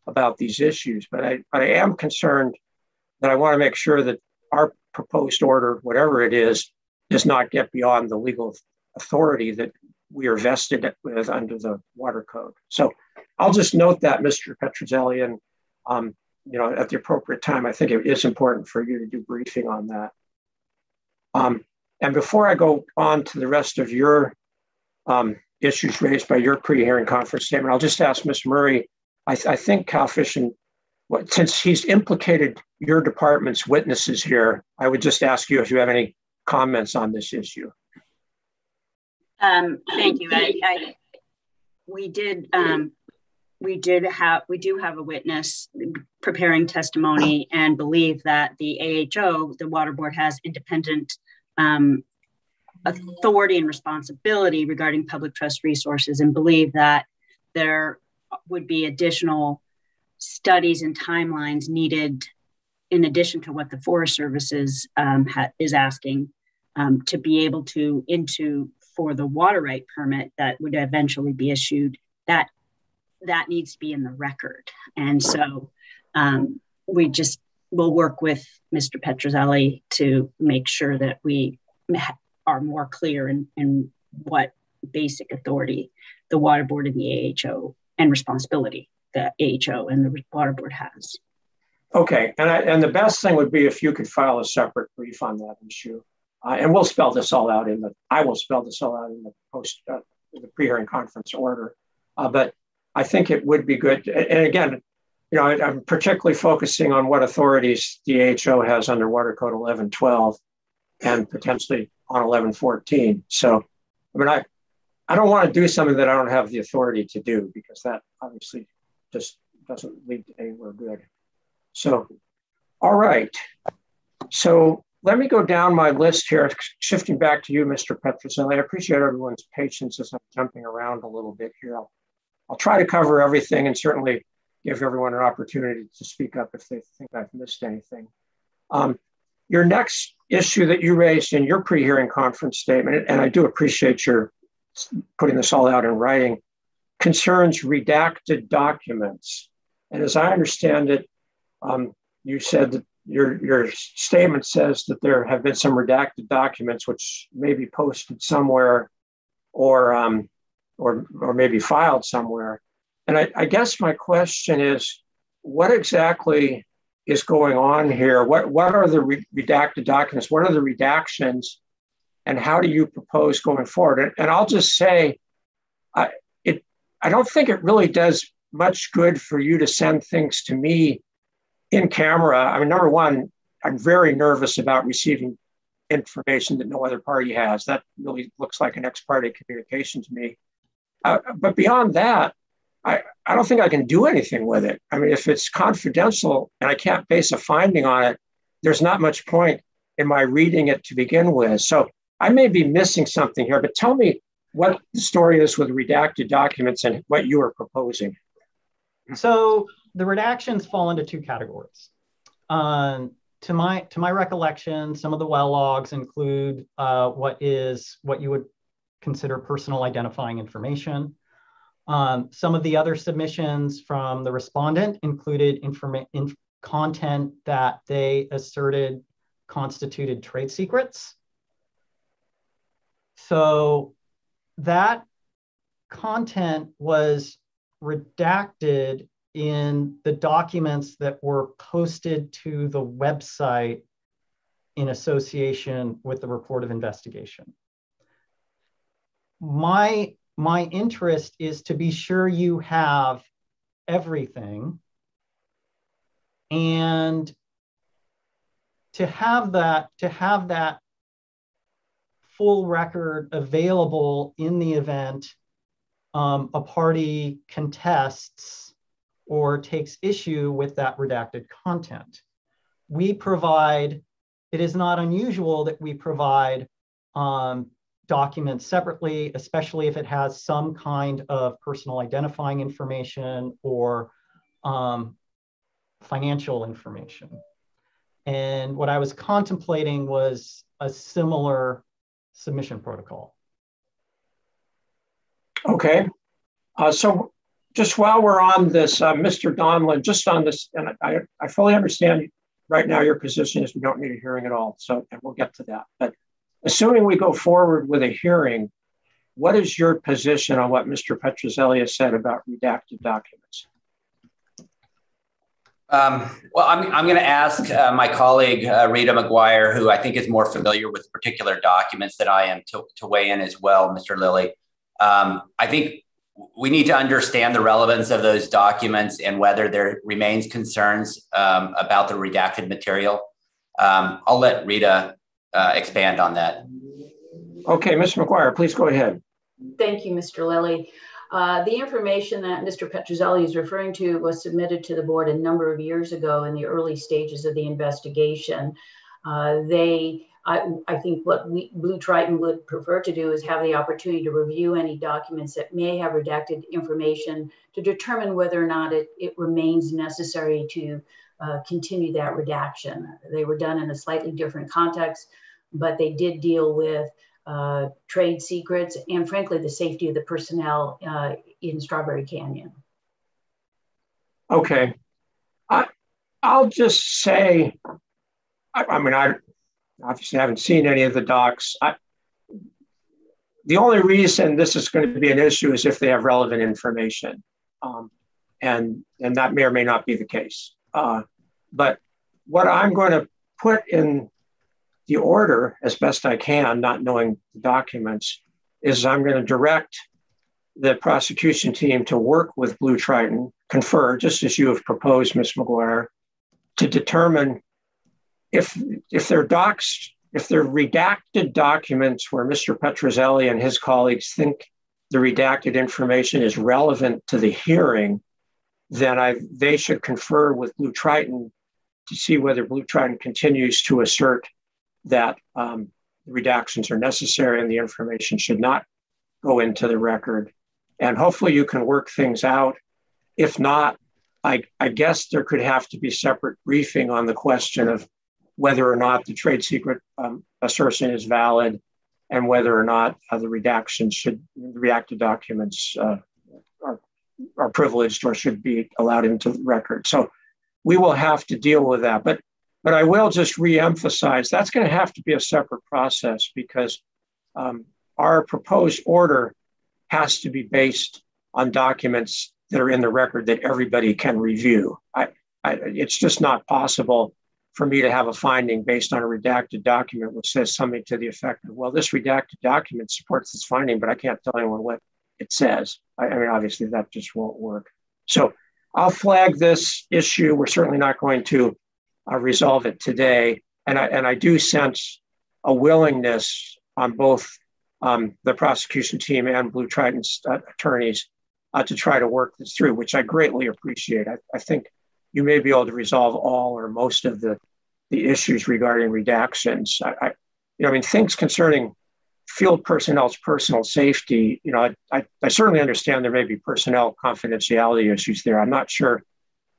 about these issues, but I, but I am concerned that I want to make sure that our proposed order, whatever it is, does not get beyond the legal authority that we are vested with under the water code. So I'll just note that, Mr. Petruzzelli, and um, you know, at the appropriate time, I think it is important for you to do briefing on that. Um, and before I go on to the rest of your um, issues raised by your pre-hearing conference statement, I'll just ask Ms. Murray I, th- I think Cal Fission, what, since he's implicated your department's witnesses here, I would just ask you if you have any comments on this issue. Um, thank you. I, I, we did um, we did have we do have a witness preparing testimony and believe that the AHO, the water board, has independent um, authority and responsibility regarding public trust resources and believe that there would be additional studies and timelines needed in addition to what the Forest Services um, ha- is asking um, to be able to into for the water right permit that would eventually be issued. That that needs to be in the record. And so um, we just will work with Mr. Petruzzelli to make sure that we are more clear in, in what basic authority the water board and the AHO and responsibility the AHO and the water board has. Okay, and I, and the best thing would be if you could file a separate brief on that issue, uh, and we'll spell this all out in the. I will spell this all out in the post uh, the pre-hearing conference order, uh, but I think it would be good. And again, you know, I, am particularly focusing on what authorities AHO has under Water Code 1112 and potentially on 1114. So, I mean, I I don't want to do something that I don't have the authority to do because that obviously just doesn't lead to anywhere good. So, all right. So let me go down my list here, shifting back to you, Mr. Petruzzelli. I appreciate everyone's patience as I'm jumping around a little bit here. I'll, I'll try to cover everything and certainly give everyone an opportunity to speak up if they think I've missed anything. Um, your next issue that you raised in your pre-hearing conference statement, and I do appreciate your putting this all out in writing, concerns redacted documents. And as I understand it, um, you said that your, your statement says that there have been some redacted documents which may be posted somewhere or, um, or, or maybe filed somewhere. And I, I guess my question is what exactly is going on here? What, what are the re- redacted documents? What are the redactions? And how do you propose going forward? And, and I'll just say, I, it, I don't think it really does much good for you to send things to me in camera. I mean, number one, I'm very nervous about receiving information that no other party has. That really looks like an ex parte communication to me. Uh, but beyond that, I, I don't think I can do anything with it. I mean, if it's confidential and I can't base a finding on it, there's not much point in my reading it to begin with. So I may be missing something here, but tell me what the story is with redacted documents and what you are proposing. So the redactions fall into two categories. Um, to my to my recollection, some of the well logs include uh, what is what you would consider personal identifying information. Um, some of the other submissions from the respondent included in content that they asserted constituted trade secrets. So that content was redacted in the documents that were posted to the website in association with the report of investigation. My my interest is to be sure you have everything and to have that to have that full record available in the event um, a party contests or takes issue with that redacted content. We provide, it is not unusual that we provide um, documents separately, especially if it has some kind of personal identifying information or um, financial information. And what I was contemplating was a similar submission protocol. Okay. Uh, so just while we're on this, uh, Mr. Donlan, just on this, and I, I fully understand right now your position is we don't need a hearing at all. So, and we'll get to that. But assuming we go forward with a hearing, what is your position on what Mr. Petruzzelli said about redacted documents? Um, well, I'm, I'm going to ask uh, my colleague, uh, Rita Maguire, who I think is more familiar with particular documents than I am, to, to weigh in as well, Mr. Lilly. Um, I think we need to understand the relevance of those documents and whether there remains concerns um, about the redacted material. Um, I'll let Rita uh, expand on that. Okay, Mr. Maguire, please go ahead. Thank you, Mr. Lilly. Uh, the information that Mr. Petruzzelli is referring to was submitted to the board a number of years ago in the early stages of the investigation. Uh, they, I, I, think what we, BlueTriton would prefer to do is have the opportunity to review any documents that may have redacted information to determine whether or not it, it remains necessary to uh, continue that redaction. They were done in a slightly different context, but they did deal with uh, trade secrets, and frankly, the safety of the personnel uh, in Strawberry Canyon. Okay. I, I'll just say, I, I mean, I obviously haven't seen any of the docs. I, the only reason this is going to be an issue is if they have relevant information. Um, and, and that may or may not be the case. Uh, but what I'm going to put in the order as best I can, not knowing the documents, is I'm going to direct the prosecution team to work with BlueTriton, confer, just as you have proposed, Ms. Maguire, to determine if if their docs, if they're redacted documents where Mr. Petruzzelli and his colleagues think the redacted information is relevant to the hearing, then I they should confer with BlueTriton to see whether BlueTriton continues to assert that um, redactions are necessary and the information should not go into the record. And hopefully you can work things out. If not, I, I guess there could have to be separate briefing on the question of whether or not the trade secret um, assertion is valid and whether or not uh, the redactions should, the redacted documents uh, are, privileged or should be allowed into the record. So we will have to deal with that. But but I will just reemphasize that's going to have to be a separate process because um, our proposed order has to be based on documents that are in the record that everybody can review. I, I, it's just not possible for me to have a finding based on a redacted document which says something to the effect of, well, this redacted document supports this finding, but I can't tell anyone what it says. I, I mean, obviously, that just won't work. So I'll flag this issue. We're certainly not going to uh, resolve it today. And I, and I do sense a willingness on both um, the prosecution team and BlueTriton's uh, attorneys uh, to try to work this through, which I greatly appreciate. I, I, think you may be able to resolve all or most of the, the issues regarding redactions. I, I, you know, I mean, things concerning field personnel's personal safety, you know, I, I certainly understand there may be personnel confidentiality issues there. I'm not sure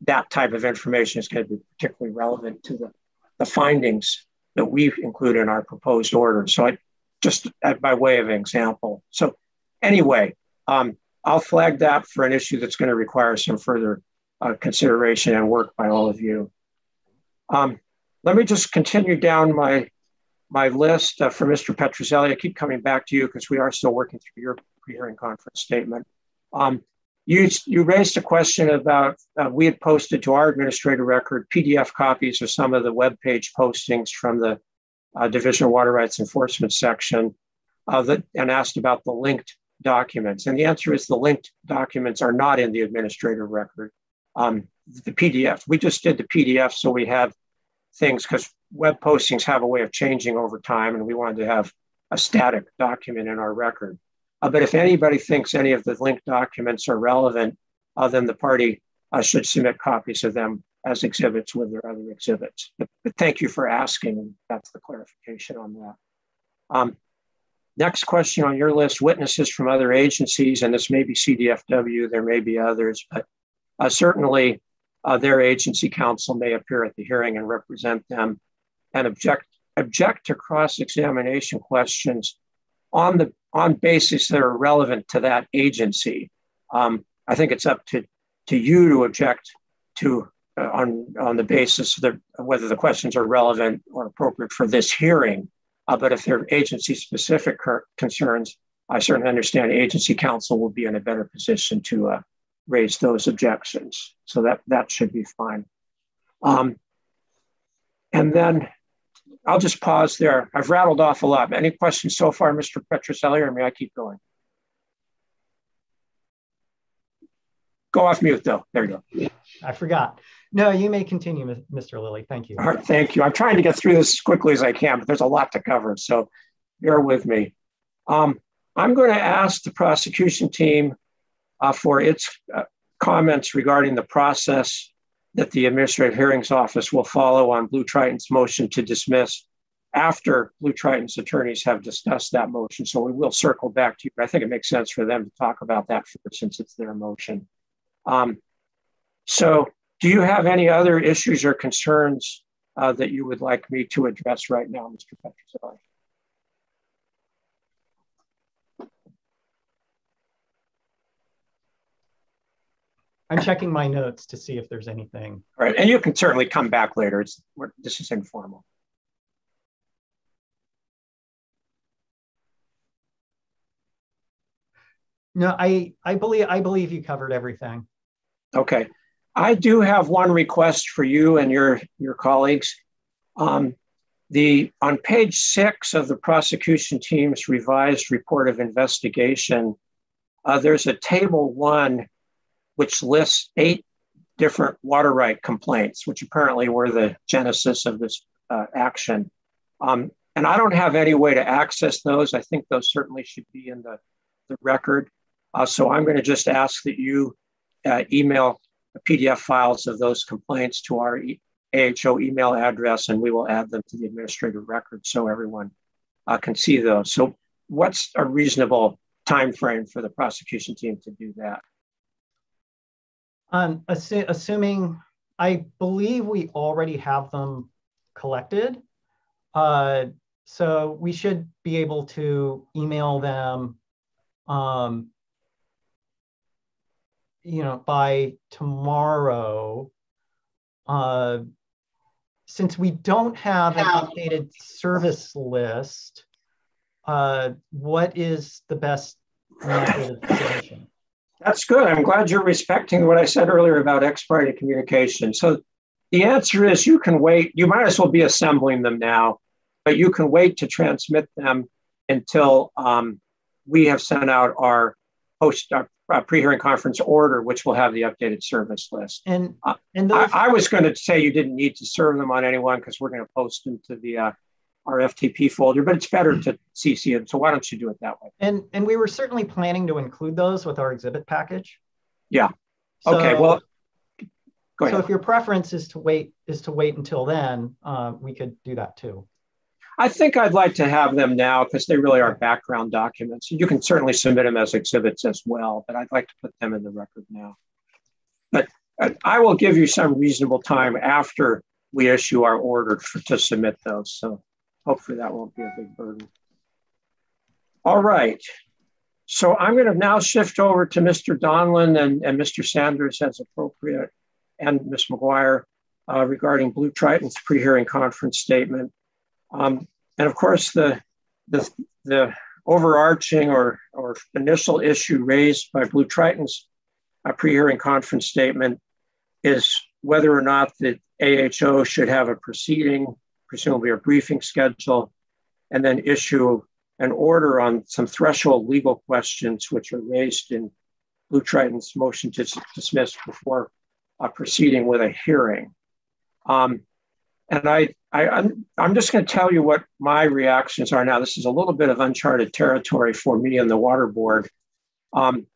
that type of information is going to be particularly relevant to the, the findings that we've included in our proposed order. So I just by way of example. So anyway, um, I'll flag that for an issue that's going to require some further uh, consideration and work by all of you. Um, let me just continue down my my list uh, for Mr. Petruzzelli. I keep coming back to you because we are still working through your pre-hearing conference statement. Um, you, you raised a question about uh, we had posted to our administrative record PDF copies of some of the web page postings from the uh, Division of Water Rights Enforcement section uh, that, and asked about the linked documents. And the answer is the linked documents are not in the administrative record. Um, the PDF, we just did the PDF so we have things because web postings have a way of changing over time and we wanted to have a static document in our record. Uh, but if anybody thinks any of the linked documents are relevant, uh, then the party uh, should submit copies of them as exhibits with their other exhibits. But, but thank you for asking. That's the clarification on that. Um, next question on your list, witnesses from other agencies, and this may be CDFW, there may be others, but uh, certainly uh, their agency counsel may appear at the hearing and represent them and object, object to cross-examination questions on the on basis that are relevant to that agency. Um, I think it's up to to you to object to uh, on on the basis that whether the questions are relevant or appropriate for this hearing. Uh, but if they're agency specific concerns, I certainly understand agency counsel will be in a better position to uh, raise those objections. So that that should be fine. Um, and then I'll just pause there. I've rattled off a lot. Any questions so far, Mr. Petruzzelli, or may I keep going? Go off mute, though. There you go. I forgot. No, you may continue, Mr. Lilly. Thank you. All right, thank you. I'm trying to get through this as quickly as I can, but there's a lot to cover, so bear with me. Um, I'm going to ask the prosecution team uh, for its uh, comments regarding the process that the Administrative Hearings Office will follow on BlueTriton's motion to dismiss after BlueTriton's attorneys have discussed that motion. So we will circle back to you, I think it makes sense for them to talk about that first since it's their motion. Um, so do you have any other issues or concerns uh, that you would like me to address right now, Mr. Petruzzelli? I'm checking my notes to see if there's anything. All right, and you can certainly come back later. It's this is informal. No, I I believe I believe you covered everything. Okay, I do have one request for you and your your colleagues. Um, the on page six of the prosecution team's revised report of investigation, uh, there's a table one which lists eight different water right complaints, which apparently were the genesis of this uh, action. Um, and I don't have any way to access those. I think those certainly should be in the, the record. Uh, so I'm going to just ask that you uh, email PDF files of those complaints to our AHO email address, and we will add them to the administrative record so everyone uh, can see those. So, what's a reasonable time frame for the prosecution team to do that? Um, assu- assuming, I believe we already have them collected. Uh, so we should be able to email them, um, you know, by tomorrow. Uh, since we don't have an updated service list, uh, what is the best method of submission? That's good. I'm glad you're respecting what I said earlier about expedited communication. So the answer is you can wait. You might as well be assembling them now, but you can wait to transmit them until um, we have sent out our post our, our pre-hearing conference order, which will have the updated service list. And uh, and those- I, I, was going to say you didn't need to serve them on anyone because we're going to post them to the uh, our FTP folder, but it's better to CC it. So why don't you do it that way? And and we were certainly planning to include those with our exhibit package. Yeah. So, okay. Well, go ahead. So if your preference is to wait is to wait until then, uh, we could do that too. I think I'd like to have them now because they really are background documents. You can certainly submit them as exhibits as well, but I'd like to put them in the record now. But I will give you some reasonable time after we issue our order for, to submit those. So hopefully that won't be a big burden. All right. So I'm going to now shift over to Mr. Donlan and, and Mr. Sanders as appropriate and Ms. Maguire uh, regarding BlueTriton's pre-hearing conference statement. Um, and of course, the, the, the overarching or, or initial issue raised by BlueTriton's uh, pre-hearing conference statement is whether or not the AHO should have a proceeding presumably a briefing schedule, and then issue an order on some threshold legal questions which are raised in BlueTriton's motion to dismiss before uh, proceeding with a hearing. Um, and I, I, I'm, I'm just going to tell you what my reactions are now. This is a little bit of uncharted territory for me and the Water Board. Um,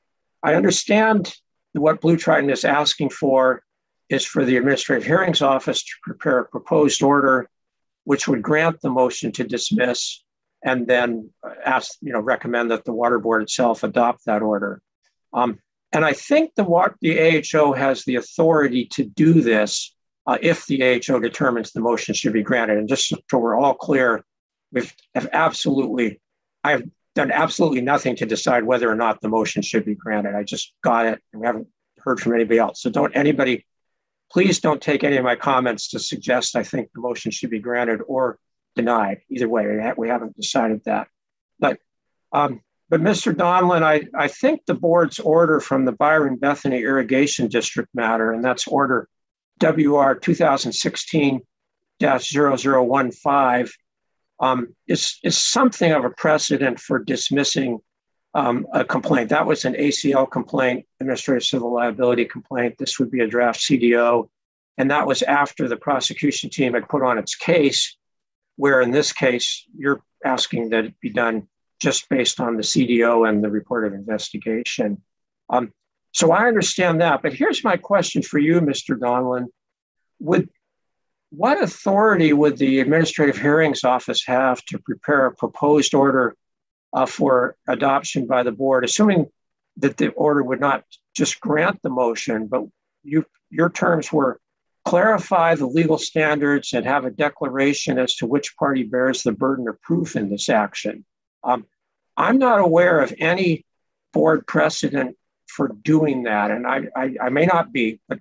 I understand what BlueTriton is asking for is for the Administrative Hearings Office to prepare a proposed order which would grant the motion to dismiss and then ask, you know, recommend that the water board itself adopt that order. Um, and I think the, the AHO has the authority to do this uh, if the AHO determines the motion should be granted. And just so we're all clear, we've have absolutely, I have done absolutely nothing to decide whether or not the motion should be granted. I just got it and we haven't heard from anybody else. So don't anybody Please don't take any of my comments to suggest I think the motion should be granted or denied. Either way, we haven't decided that. But, um, but Mr. Donlan, I, I think the board's order from the Byron Bethany Irrigation District matter, and that's order WR 2016 0015, um, is, is something of a precedent for dismissing um, a complaint. That was an ACL complaint, administrative civil liability complaint. This would be a draft CDO. And that was after the prosecution team had put on its case, where in this case, you're asking that it be done just based on the CDO and the report of investigation. Um, so I understand that. But here's my question for you, Mr. Donlan. Would what authority would the Administrative Hearings Office have to prepare a proposed order uh, for adoption by the board, assuming that the order would not just grant the motion, but you, your terms were clarify the legal standards and have a declaration as to which party bears the burden of proof in this action. Um, I'm not aware of any board precedent for doing that? And I, I, I may not be, but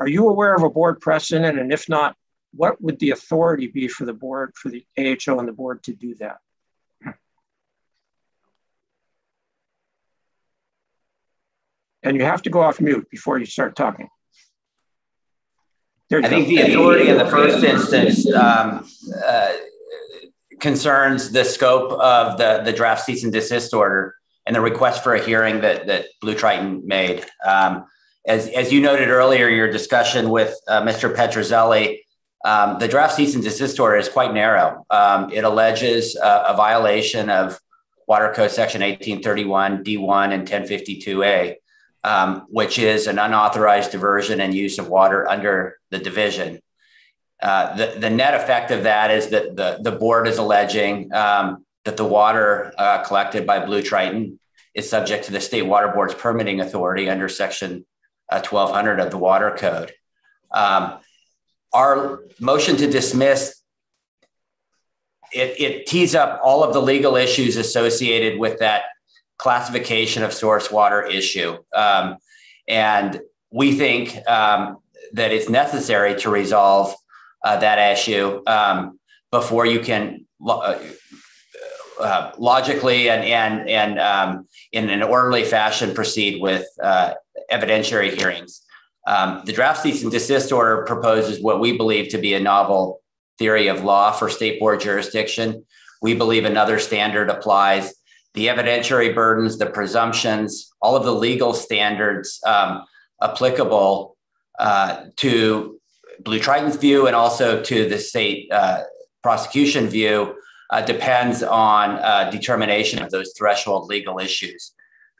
are you aware of a board precedent? And if not, what would the authority be for the board, for the AHO and the board to do that? And you have to go off mute before you start talking. I think the authority in the first instance um, uh, concerns the scope of the, the draft cease and desist order and the request for a hearing that, that BlueTriton made. Um, as, as you noted earlier in your discussion with uh, Mr. Petruzzelli, um, the draft cease and desist order is quite narrow. Um, it alleges a, a violation of Water Code Section 1831 D1 and 1052A um, which is an unauthorized diversion and use of water under the division. Uh, the, the net effect of that is that the, the board is alleging um, that the water uh, collected by BlueTriton is subject to the State Water Board's permitting authority under Section uh, 1200 of the Water Code. Um, our motion to dismiss it, it tees up all of the legal issues associated with that classification of source water issue. Um, and we think um, that it's necessary to resolve uh, that issue um, before you can uh, uh, logically and, and, and um, in an orderly fashion proceed with uh, evidentiary hearings. Um, the draft cease and desist order proposes what we believe to be a novel theory of law for state board jurisdiction. We believe another standard applies the evidentiary burdens, the presumptions, all of the legal standards um, applicable uh, to BlueTriton's view and also to the state uh, prosecution view uh, depends on uh, determination of those threshold legal issues.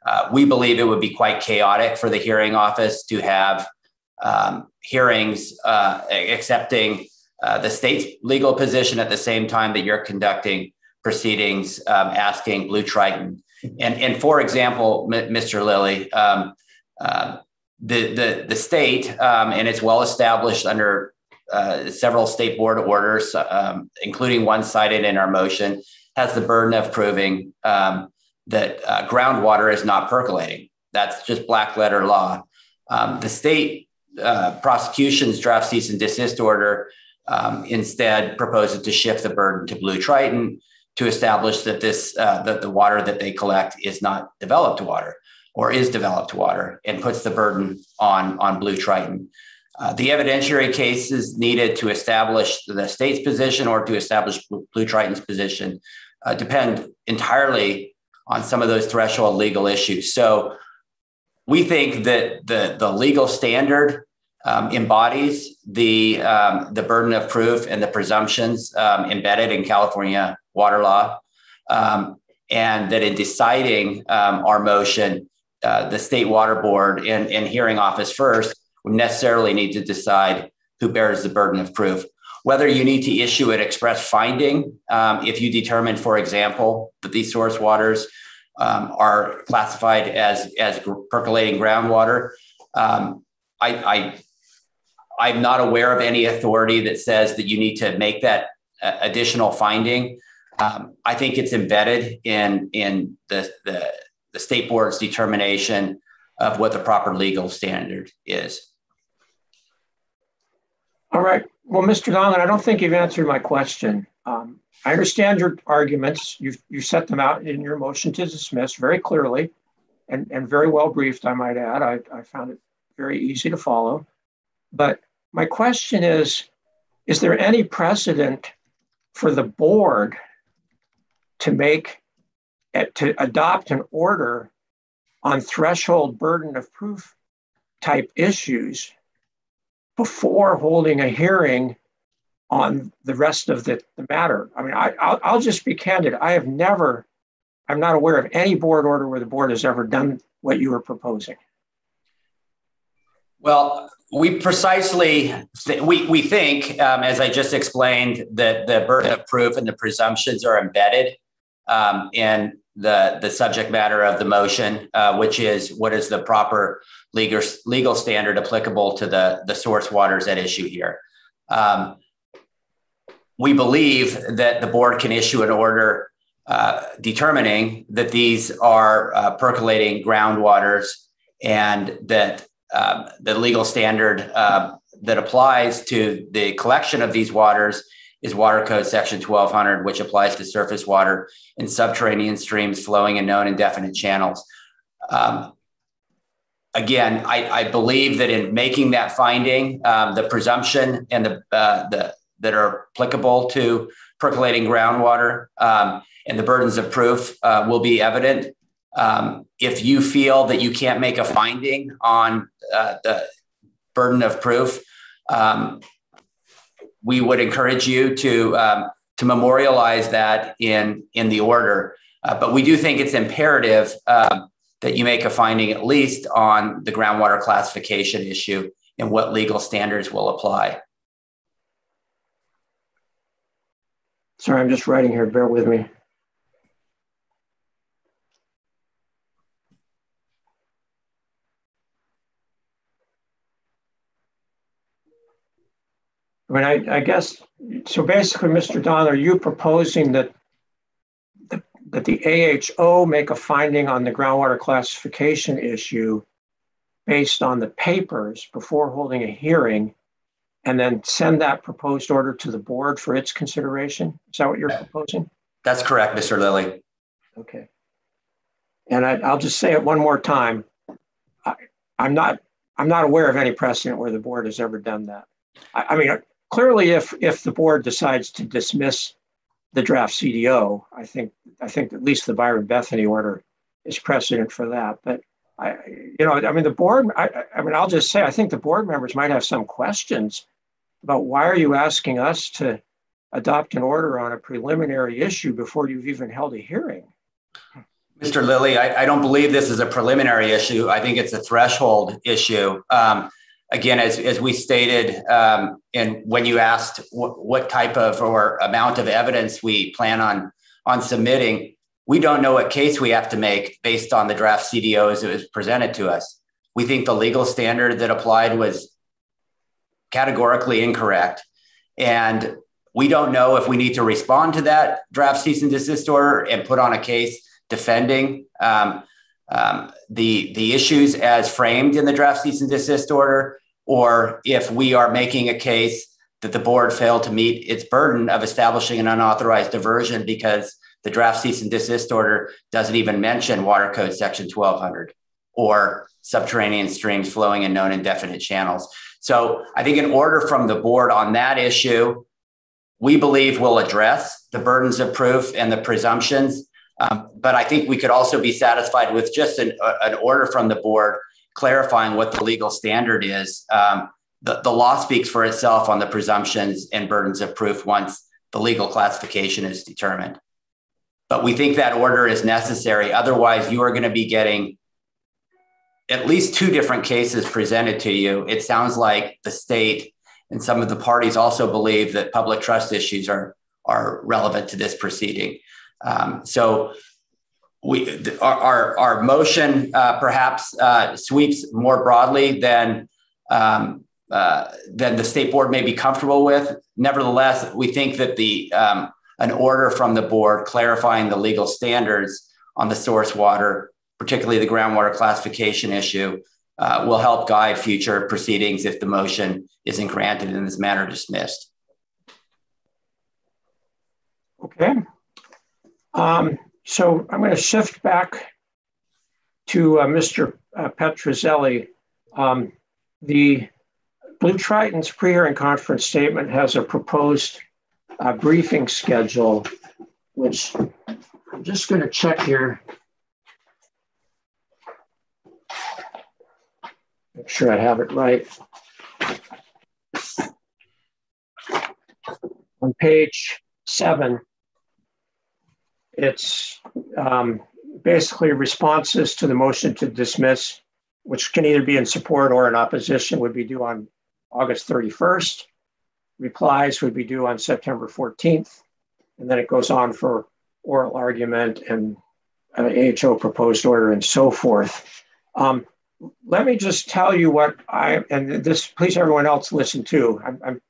Uh, we believe it would be quite chaotic for the hearing office to have um, hearings uh, accepting the state's legal position at the same time that you're conducting proceedings um, asking BlueTriton. And, and for example, M- Mr. Lilly, um, uh, the, the, the state, um, and it's well established under uh, several state board orders, um, including one cited in our motion, has the burden of proving um, that uh, groundwater is not percolating. That's just black letter law. Um, the state uh, prosecution's draft cease and desist order instead proposes to shift the burden to BlueTriton to establish that this uh, that the water that they collect is not developed water or is developed water and puts the burden on on BlueTriton. Uh, the evidentiary cases needed to establish the state's position or to establish BlueTriton's position uh, depend entirely on some of those threshold legal issues. So we think that the, the legal standard um, embodies the, um, the burden of proof and the presumptions um, embedded in California water law. Um, and that in deciding um, our motion, uh, the state water board and, and hearing office first would necessarily need to decide who bears the burden of proof. Whether you need to issue an express finding um, if you determine, for example, that these source waters are classified as, as percolating groundwater. I, I, I'm not aware of any authority that says that you need to make that uh, additional finding. Um, I think it's embedded in in the, the, the state board's determination of what the proper legal standard is. All right. Well, Mr. Donlan, I don't think you've answered my question. Um, I understand your arguments. You've you set them out in your motion to dismiss very clearly and, and very well briefed, I might add. I, I found it very easy to follow. But my question is Is there any precedent for the board to make eh, to adopt an order on threshold burden of proof type issues before holding a hearing on the rest of the, the matter. I mean, I, I'll, I'll just be candid. I have never, I'm not aware of any board order where the board has ever done what you were proposing. Well, we precisely th- we we think, um, as I just explained, that the burden of proof and the presumptions are embedded um, in the the subject matter of the motion, uh, which is what is the proper legal legal standard applicable to the the source waters at issue here. Um, we believe that the board can issue an order uh, determining that these are uh, percolating groundwaters and that um, the legal standard uh, that applies to the collection of these waters is Water Code Section 1200, which applies to surface water in subterranean streams flowing in known indefinite channels. Um, again, I, I, believe that in making that finding, um, the presumption and the, uh, the that are applicable to percolating groundwater um, and the burdens of proof uh, will be evident. Um, if you feel that you can't make a finding on uh, the burden of proof, um, we would encourage you to um, to memorialize that in in the order. Uh, but we do think it's imperative um, that you make a finding at least on the groundwater classification issue and what legal standards will apply. Sorry, I'm just writing here. Bear with me. I mean, I, I guess, so basically, Mr. Don, are you proposing that the, that the AHO make a finding on the groundwater classification issue based on the papers before holding a hearing and then send that proposed order to the board for its consideration? Is that what you're proposing? That's correct, Mr. Lilly. Okay. And I, will just say it one more time. I, am not I'm not aware of any precedent where the board has ever done that. I, I mean, clearly, if if the board decides to dismiss the draft CDO, I think I think at least the Byron Bethany order is precedent for that. But I, you know, I mean, the board. I, I mean, I'll just say I think the board members might have some questions about why are you asking us to adopt an order on a preliminary issue before you've even held a hearing. Mr. Lilly, I, I don't believe this is a preliminary issue. I think it's a threshold issue. Um, again, as, as we stated, um, and when you asked what type of or amount of evidence we plan on on submitting, we don't know what case we have to make based on the draft CDO as it was presented to us. We think the legal standard that applied was categorically incorrect, and we don't know if we need to respond to that draft cease and desist order and put on a case defending um, um, the the issues as framed in the draft cease and desist order, or if we are making a case that the board failed to meet its burden of establishing an unauthorized diversion because the draft cease and desist order doesn't even mention Water Code Section 1200 or subterranean streams flowing in known indefinite channels. So I think an order from the board on that issue, we believe will address the burdens of proof and the presumptions um, but I think we could also be satisfied with just an, an, order from the board clarifying what the legal standard is. Um, the, the law speaks for itself on the presumptions and burdens of proof once the legal classification is determined. But we think that order is necessary. Otherwise, you are going to be getting at least two different cases presented to you. It sounds like the state and some of the parties also believe that public trust issues are, are relevant to this proceeding. Um, so we our our, our motion uh, perhaps uh, sweeps more broadly than um, uh, than the state board may be comfortable with. Nevertheless, we think that the um, an order from the board clarifying the legal standards on the source water, particularly the groundwater classification issue, uh, will help guide future proceedings if the motion isn't granted in this manner dismissed. Okay. Um, so I'm going to shift back to uh, Mr. Uh, Petruzzelli. Um, the BlueTriton's pre-hearing conference statement has a proposed uh, briefing schedule, which I'm just going to check here. Make sure I have it right. On page seven, it's um, basically responses to the motion to dismiss, which can either be in support or in opposition, would be due on August 31st. Replies would be due on September 14th. And then it goes on for oral argument and uh, AHO proposed order and so forth. Um, let me just tell you what I, and this, please everyone else listen too. I'm, I'm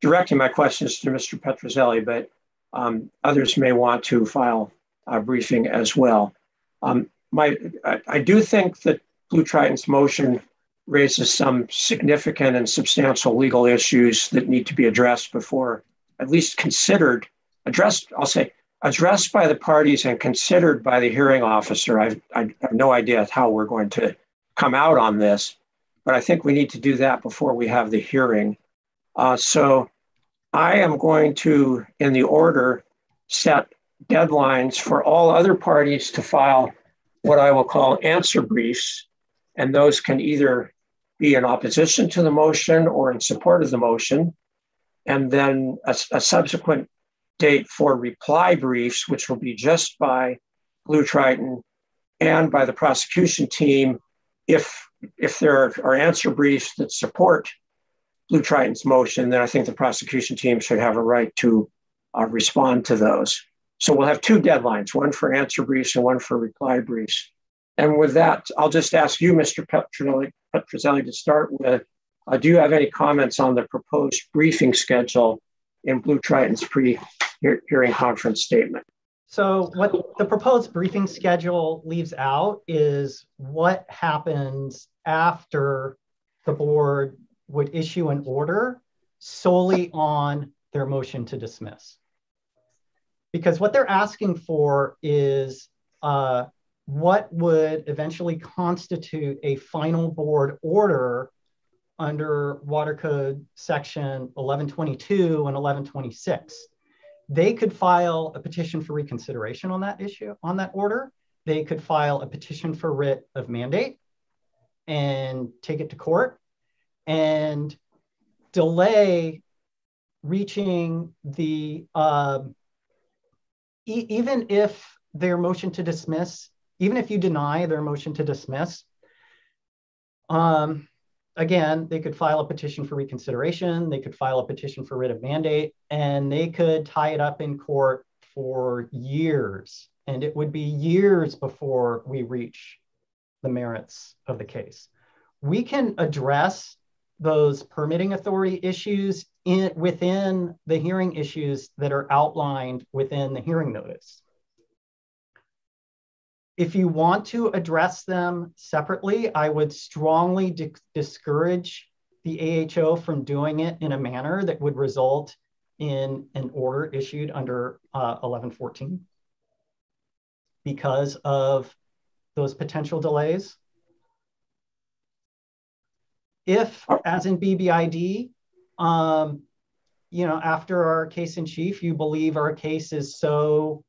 directing my questions to Mr. Petruzzelli, but um, others may want to file a briefing as well. Um, my, I, I, do think that BlueTriton's motion raises some significant and substantial legal issues that need to be addressed before at least considered, addressed, I'll say, addressed by the parties and considered by the hearing officer. I've, I have no idea how we're going to come out on this, but I think we need to do that before we have the hearing. Uh, so I am going to, in the order, set deadlines for all other parties to file what I will call answer briefs. And those can either be in opposition to the motion or in support of the motion. And then a, a subsequent date for reply briefs, which will be just by BlueTriton and by the prosecution team if if there are, are, answer briefs that support BlueTriton's motion, then I think the prosecution team should have a right to uh, respond to those. So we'll have two deadlines, one for answer briefs and one for reply briefs. And with that, I'll just ask you, Mr. Petruzzelli, Petruzzelli to start with. Uh, do you have any comments on the proposed briefing schedule in BlueTriton's pre-hearing conference statement? So what the proposed briefing schedule leaves out is what happens after the board would issue an order solely on their motion to dismiss. Because what they're asking for is uh, what would eventually constitute a final board order under Water Code section 1122 and 1126. They could file a petition for reconsideration on that issue, on that order. They could file a petition for writ of mandate and take it to court and delay reaching the, uh, e even if their motion to dismiss, even if you deny their motion to dismiss, um, again, they could file a petition for reconsideration, they could file a petition for writ of mandate, and they could tie it up in court for years. And it would be years before we reach the merits of the case. We can address those permitting authority issues in, within the hearing issues that are outlined within the hearing notice. If you want to address them separately, I would strongly di discourage the AHO from doing it in a manner that would result in an order issued under uh, 1114 because of those potential delays. If, as in BBID, um, you know, after our case in chief, you believe our case is so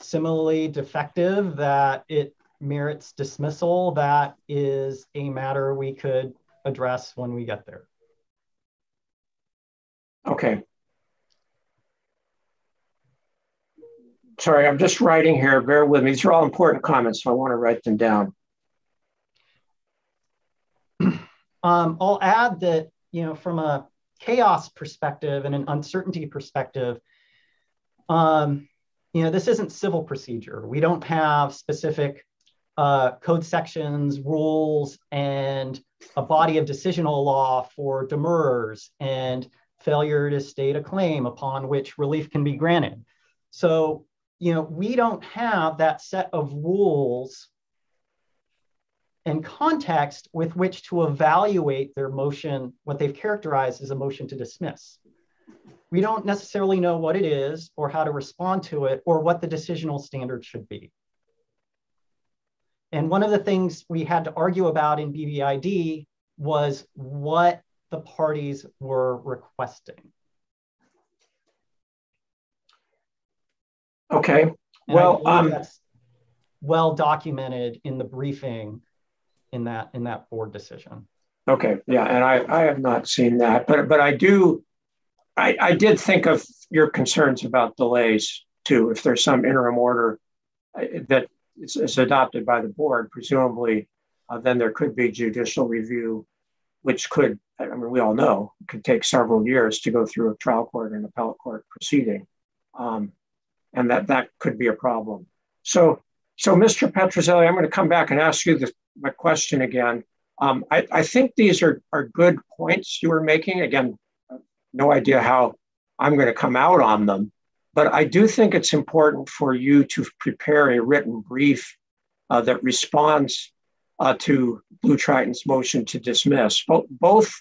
similarly defective that it merits dismissal, that is a matter we could address when we get there. Okay. Sorry, I'm just writing here. Bear with me. These are all important comments, so I want to write them down. Um, I'll add that, you know, from a chaos perspective and an uncertainty perspective, um, you know, this isn't civil procedure. We don't have specific uh, code sections, rules, and a body of decisional law for demurrers and failure to state a claim upon which relief can be granted. So, you know, we don't have that set of rules and context with which to evaluate their motion, what they've characterized as a motion to dismiss we don't necessarily know what it is or how to respond to it or what the decisional standard should be. And one of the things we had to argue about in BBID was what the parties were requesting. Okay. well, um, that's well documented in the briefing in that in that board decision. Okay. Yeah, and I I have not seen that, but but I do I, I did think of your concerns about delays too. If there's some interim order uh, that is, is adopted by the board, presumably, uh, then there could be judicial review, which could, I mean, we all know, could take several years to go through a trial court and appellate court proceeding. Um, and that, that could be a problem. So, so Mr. Petruzzelli, I'm going to come back and ask you this, my question again. Um, I, I think these are, are good points you were making. Again, no idea how I'm going to come out on them. But I do think it's important for you to prepare a written brief uh, that responds uh, to BlueTriton's motion to dismiss. Both, both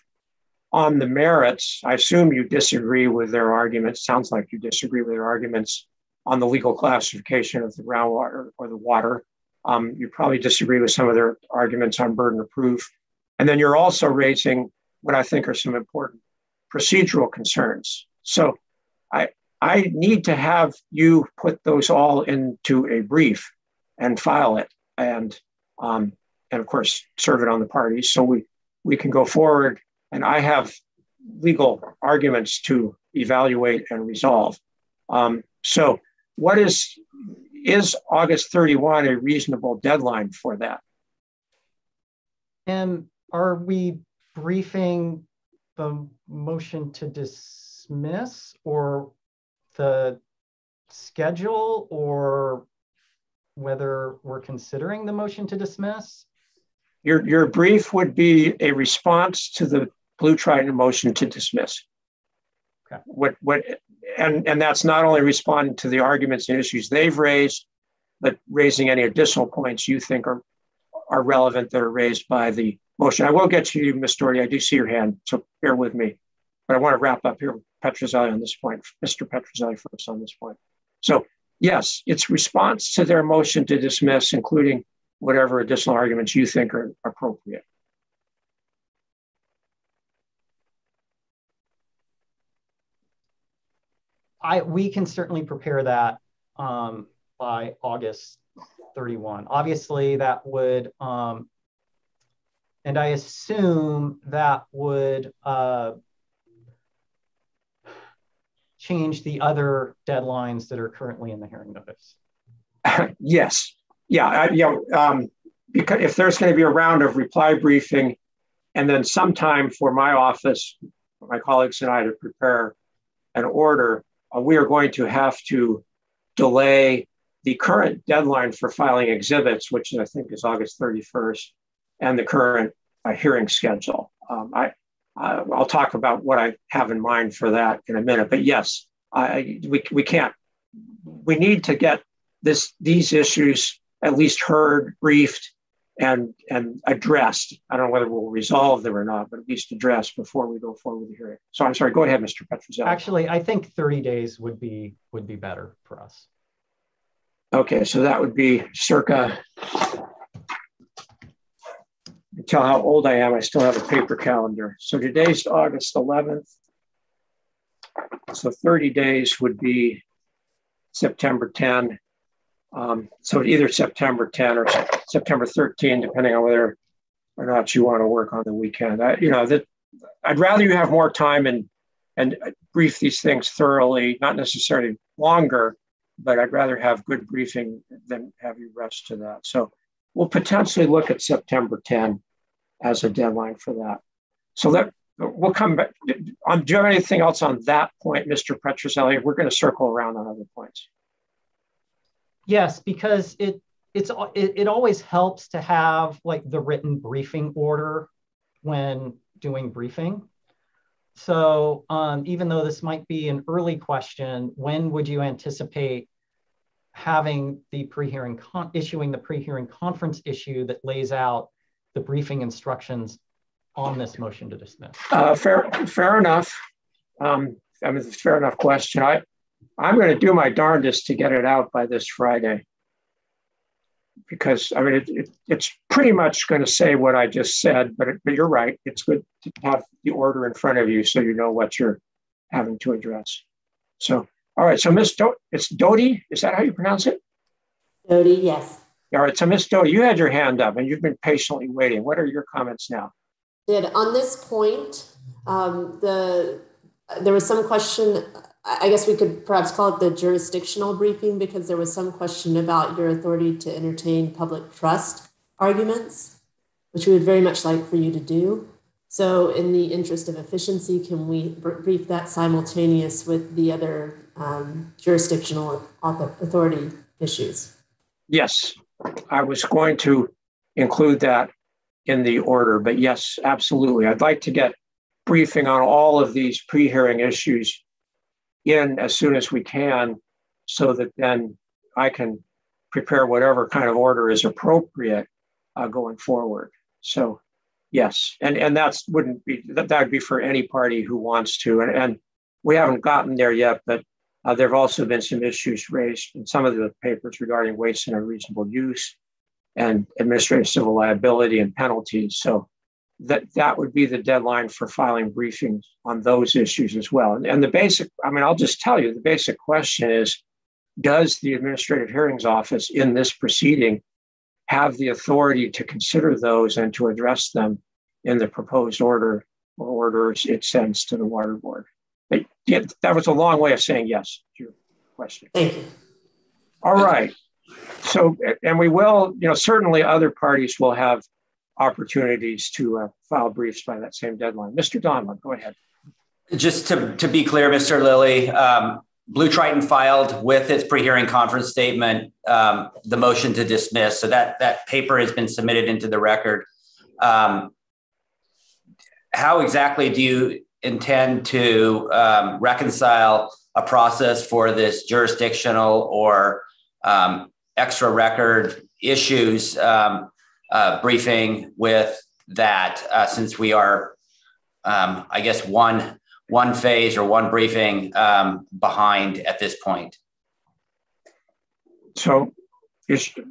on the merits, I assume you disagree with their arguments. Sounds like you disagree with their arguments on the legal classification of the groundwater or the water. Um, you probably disagree with some of their arguments on burden of proof. And then you're also raising what I think are some important procedural concerns. So I, I need to have you put those all into a brief and file it and um, and of course serve it on the parties so we we can go forward and I have legal arguments to evaluate and resolve. Um, so what is is August 31 a reasonable deadline for that? And are we briefing the motion to dismiss or the schedule or whether we're considering the motion to dismiss? Your, your brief would be a response to the BlueTriton motion to dismiss. Okay. What, what, and, and that's not only responding to the arguments and issues they've raised, but raising any additional points you think are, are relevant that are raised by the motion. I will get to you, Ms. Doherty. I do see your hand, so bear with me. But I want to wrap up here Petruzzelli on this point, Mr. Petruzzelli first on this point. So yes, it's response to their motion to dismiss, including whatever additional arguments you think are appropriate. I we can certainly prepare that um, by August 31. Obviously, that would, um, and I assume that would uh, change the other deadlines that are currently in the hearing notice. yes. Yeah. I, you know, um, because if there's going to be a round of reply briefing, and then sometime for my office, my colleagues and I to prepare an order, uh, we are going to have to delay the current deadline for filing exhibits, which I think is August 31st, and the current uh, hearing schedule. Um, I, uh, I'll talk about what I have in mind for that in a minute. But yes, I, we, we can't. We need to get this these issues at least heard, briefed, and and addressed. I don't know whether we'll resolve them or not, but at least addressed before we go forward with the hearing. So I'm sorry. Go ahead, Mr. Petruzzelli. Actually, I think 30 days would be would be better for us. Okay, so that would be circa. Tell how old I am. I still have a paper calendar. So today's August 11th. So 30 days would be September 10. Um, so either September 10 or September 13, depending on whether or not you want to work on the weekend. I, you know, that I'd rather you have more time and and brief these things thoroughly, not necessarily longer, but I'd rather have good briefing than have you rush to that. So we'll potentially look at September 10 as a deadline for that. So that we'll come back. On, do you have anything else on that point, Mr. Petruzzelli? We're going to circle around on other points. Yes, because it it's it, it always helps to have like the written briefing order when doing briefing. So um, even though this might be an early question, when would you anticipate having the pre-hearing con- issuing the pre-hearing conference issue that lays out the briefing instructions on this motion to dismiss? Uh, fair, fair enough. Um, I mean, it's a fair enough question. I, I'm going to do my darndest to get it out by this Friday because I mean, it, it, it's pretty much going to say what I just said, but, it, but you're right. It's good to have the order in front of you so you know what you're having to address. So, all right. So, Miss Do- it's Doughty. Is that how you pronounce it? Doughty, yes. All right. So, Miss Doughty, you had your hand up and you've been patiently waiting. What are your comments now? Did on this point, um, the there was some question I guess we could perhaps call it the jurisdictional briefing because there was some question about your authority to entertain public trust arguments, which we would very much like for you to do. So, in the interest of efficiency, can we brief that simultaneous with the other um, jurisdictional authority issues? Yes, I was going to include that in the order, but yes, absolutely. I'd like to get briefing on all of these pre hearing issues in as soon as we can so that then I can prepare whatever kind of order is appropriate uh, going forward. So, yes, and and that's wouldn't be that would be for any party who wants to, and and we haven't gotten there yet, but uh, there have also been some issues raised in some of the papers regarding waste and unreasonable use and administrative civil liability and penalties. So that that would be the deadline for filing briefings on those issues as well. And, and the basic, I mean, I'll just tell you, the basic question is, does the Administrative Hearings Office in this proceeding have the authority to consider those and to address them in the proposed order or orders it sends to the Water Board? But, yeah, that was a long way of saying yes to your question. Thank you. All right. So, and we will, you know, certainly other parties will have opportunities to uh, file briefs by that same deadline. Mr. Donlan, go ahead. Just to, to be clear, Mr. Lilly, um, BlueTriton filed with its pre-hearing conference statement um, the motion to dismiss. So that that paper has been submitted into the record. Um, how exactly do you intend to um, reconcile a process for this jurisdictional or um, extra record issues um, uh, briefing with that uh, since we are, um, I guess, one one phase or one briefing um, behind at this point. So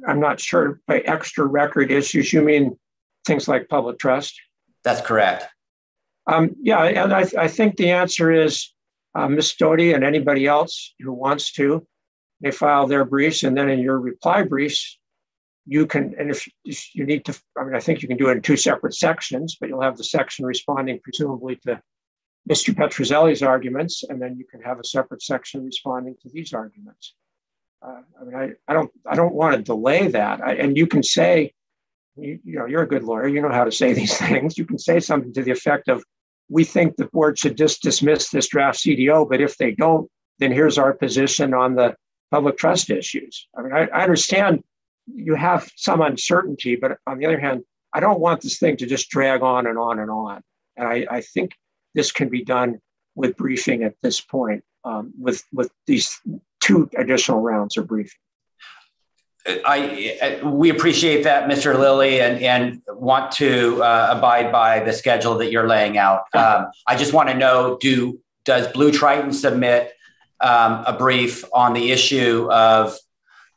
I'm not sure by extra record issues, you mean things like public trust? That's correct. Um, yeah, and I, I, think the answer is uh, Ms. Doughty and anybody else who wants to, they file their briefs, and then in your reply briefs, you can, and if, you need to, I mean, I think you can do it in two separate sections, but you'll have the section responding presumably to Mr. Petruzzelli's arguments, and then you can have a separate section responding to these arguments. Uh, I mean, I, I don't I don't want to delay that. I, and you can say, you, you know, you're a good lawyer. You know how to say these things. You can say something to the effect of, "We think the board should just dismiss this draft CDO, but if they don't, then here's our position on the public trust issues." I mean, I, I understand you have some uncertainty, but on the other hand, I don't want this thing to just drag on and on and on. And I, I think this can be done with briefing at this point, um, with with these two additional rounds of briefing. I, we appreciate that, Mr. Lilly, and, and want to uh, abide by the schedule that you're laying out. Um, I just want to know: Do does BlueTriton submit um, a brief on the issue of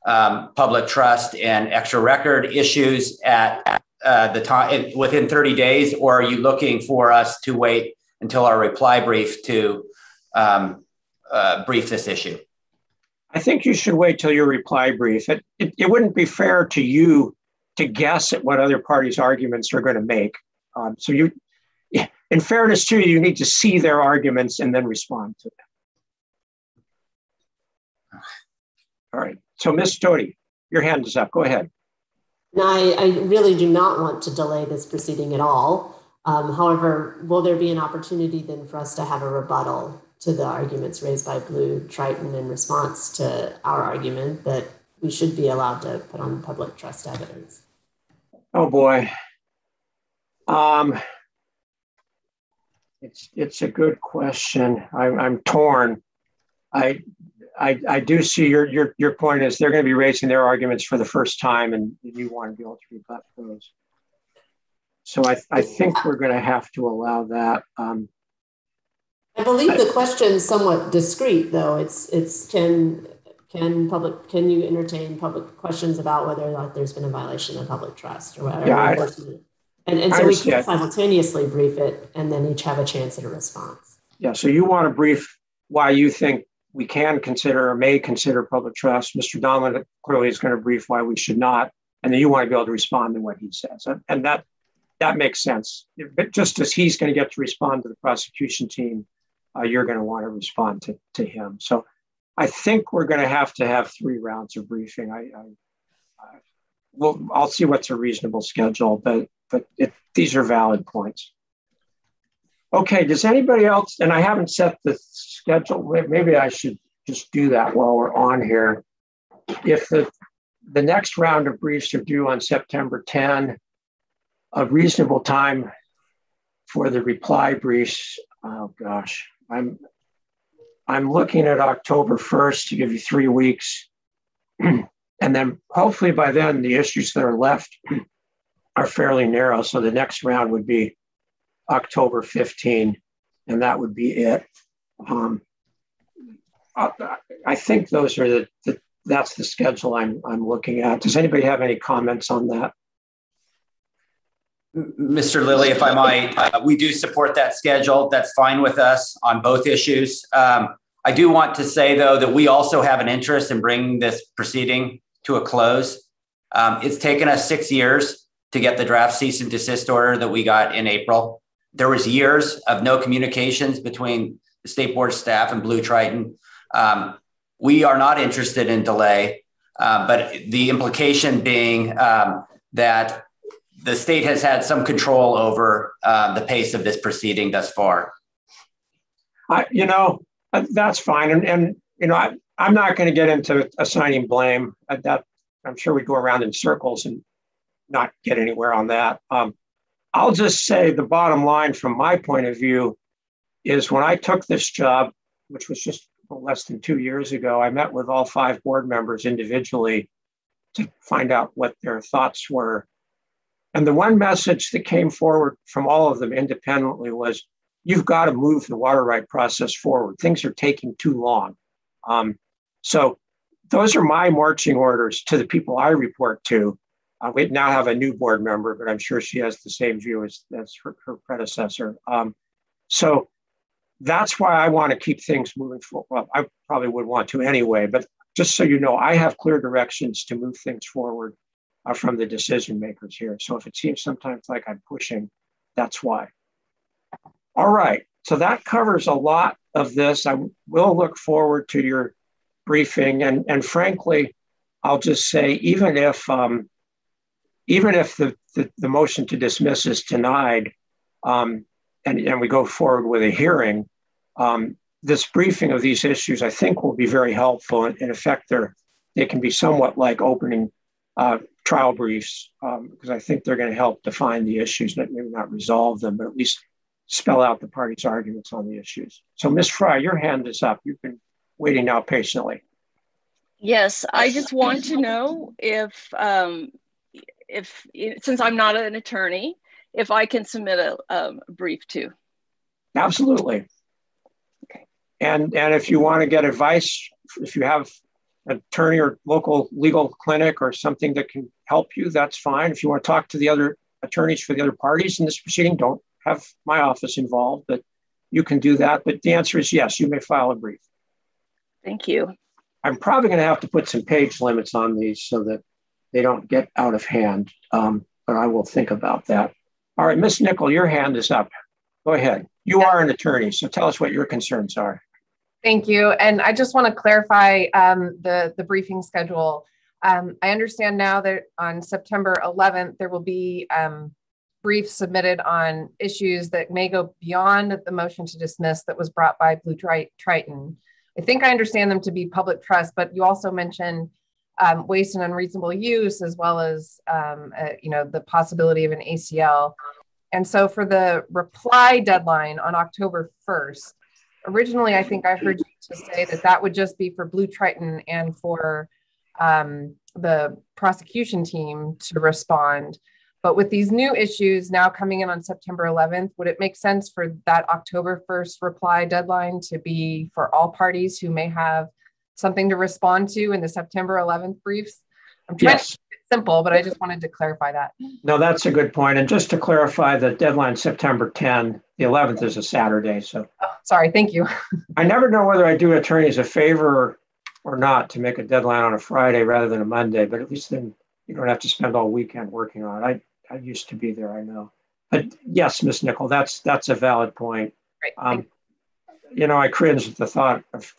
um, public trust and extra record issues at uh, the time within 30 days, or are you looking for us to wait until our reply brief to um, uh, brief this issue? I think you should wait till your reply brief. It, it, it, wouldn't be fair to you to guess at what other parties' arguments are going to make. Um, so you, in fairness to you, you need to see their arguments and then respond to them. All right. So, Ms. Doughty, your hand is up. Go ahead. No, I, I really do not want to delay this proceeding at all. Um, however, will there be an opportunity then for us to have a rebuttal to the arguments raised by BlueTriton in response to our argument that we should be allowed to put on public trust evidence? Oh boy. Um, it's it's a good question. I, I'm torn. I I, I do see your, your your point is they're going to be raising their arguments for the first time, and you want to be able to rebut those. So I, I think we're going to have to allow that. Um, I believe the question is somewhat discreet, though. It's it's can can public can you entertain public questions about whether like there's been a violation of public trust or whatever. Yeah, I, and, and so we can simultaneously brief it and then each have a chance at a response. Yeah. So you want to brief why you think we can consider or may consider public trust. Mr. Donlan clearly is going to brief why we should not, and then you want to be able to respond to what he says, and that that makes sense. But just as he's going to get to respond to the prosecution team, uh, you're going to want to respond to, to him. So I think we're going to have to have three rounds of briefing. I, I, I well, I'll see what's a reasonable schedule, but but it, these are valid points. Okay, does anybody else? And I haven't set the schedule. Maybe I should just do that while we're on here. If the the next round of briefs are due on September 10, a reasonable time for the reply briefs. Oh gosh, I'm I'm looking at October 1st to give you three weeks. and then hopefully by then the issues that are left are fairly narrow. So the next round would be October 15, and that would be it. Um, I, I think those are the, the that's the schedule I'm I'm looking at. Does anybody have any comments on that? Mr. Lilly, if I might, uh, we do support that schedule. That's fine with us on both issues. Um, I do want to say, though, that we also have an interest in bringing this proceeding to a close. Um, it's taken us six years to get the draft cease and desist order that we got in April. There was years of no communications between the state board staff and BlueTriton. Um, we are not interested in delay, uh, but the implication being um, that the state has had some control over uh, the pace of this proceeding thus far. I, you know, uh, that's fine. And, and you know, I, I'm not going to get into assigning blame. Uh, that I'm sure we go around in circles and not get anywhere on that. Um, I'll just say the bottom line from my point of view is when I took this job, which was just less than two years ago, I met with all five board members individually to find out what their thoughts were. And the one message that came forward from all of them independently was you've got to move the water right process forward. Things are taking too long. Um, so those are my marching orders to the people I report to. Uh, we now have a new board member, but I'm sure she has the same view as, as her, her predecessor. Um, so that's why I want to keep things moving forward. I probably would want to anyway, but just so you know, I have clear directions to move things forward uh, from the decision makers here. So if it seems sometimes like I'm pushing, that's why. All right, so that covers a lot of this. I will look forward to your briefing, and and frankly, I'll just say even if um, even if the, the, the motion to dismiss is denied, um, and, and we go forward with a hearing, um, this briefing of these issues, I think, will be very helpful. In effect, they're, they can be somewhat like opening uh, trial briefs because um, I think they're going to help define the issues, maybe not resolve them, but at least spell out the parties' arguments on the issues. So, Ms. Fry, your hand is up. You've been waiting now patiently. Yes, I just want to know if, um, if since I'm not an attorney, if I can submit a, um, brief too. Absolutely. Okay. And and if you want to get advice, if you have an attorney or local legal clinic or something that can help you, that's fine. If you want to talk to the other attorneys for the other parties in this proceeding, don't have my office involved, but you can do that. But the answer is yes, you may file a brief. Thank you. I'm probably going to have to put some page limits on these so that they don't get out of hand, um, but I will think about that. All right, Miss Nikkel, your hand is up. Go ahead. You are an attorney, so tell us what your concerns are. Thank you. And I just want to clarify um, the, the briefing schedule. Um, I understand now that on September 11th, there will be um, briefs submitted on issues that may go beyond the motion to dismiss that was brought by BlueTriton. I think I understand them to be public trust, but you also mentioned um, waste and unreasonable use, as well as um, uh, you know the possibility of an ACL. And so for the reply deadline on October 1st, originally I think I heard you to say that that would just be for BlueTriton and for um, the prosecution team to respond. But with these new issues now coming in on September 11th, would it make sense for that October 1st reply deadline to be for all parties who may have something to respond to in the September 11th briefs? I'm trying yes. to simple, but I just wanted to clarify that. No, that's a good point. And just to clarify, the deadline September 10, the 11th is a Saturday. So oh, sorry, thank you. I never know whether I do attorneys a favor or not to make a deadline on a Friday rather than a Monday, but at least then you don't have to spend all weekend working on it. I, I used to be there, I know. But yes, Miss Nikkel, that's that's a valid point. Right. Um, you know, I cringe at the thought of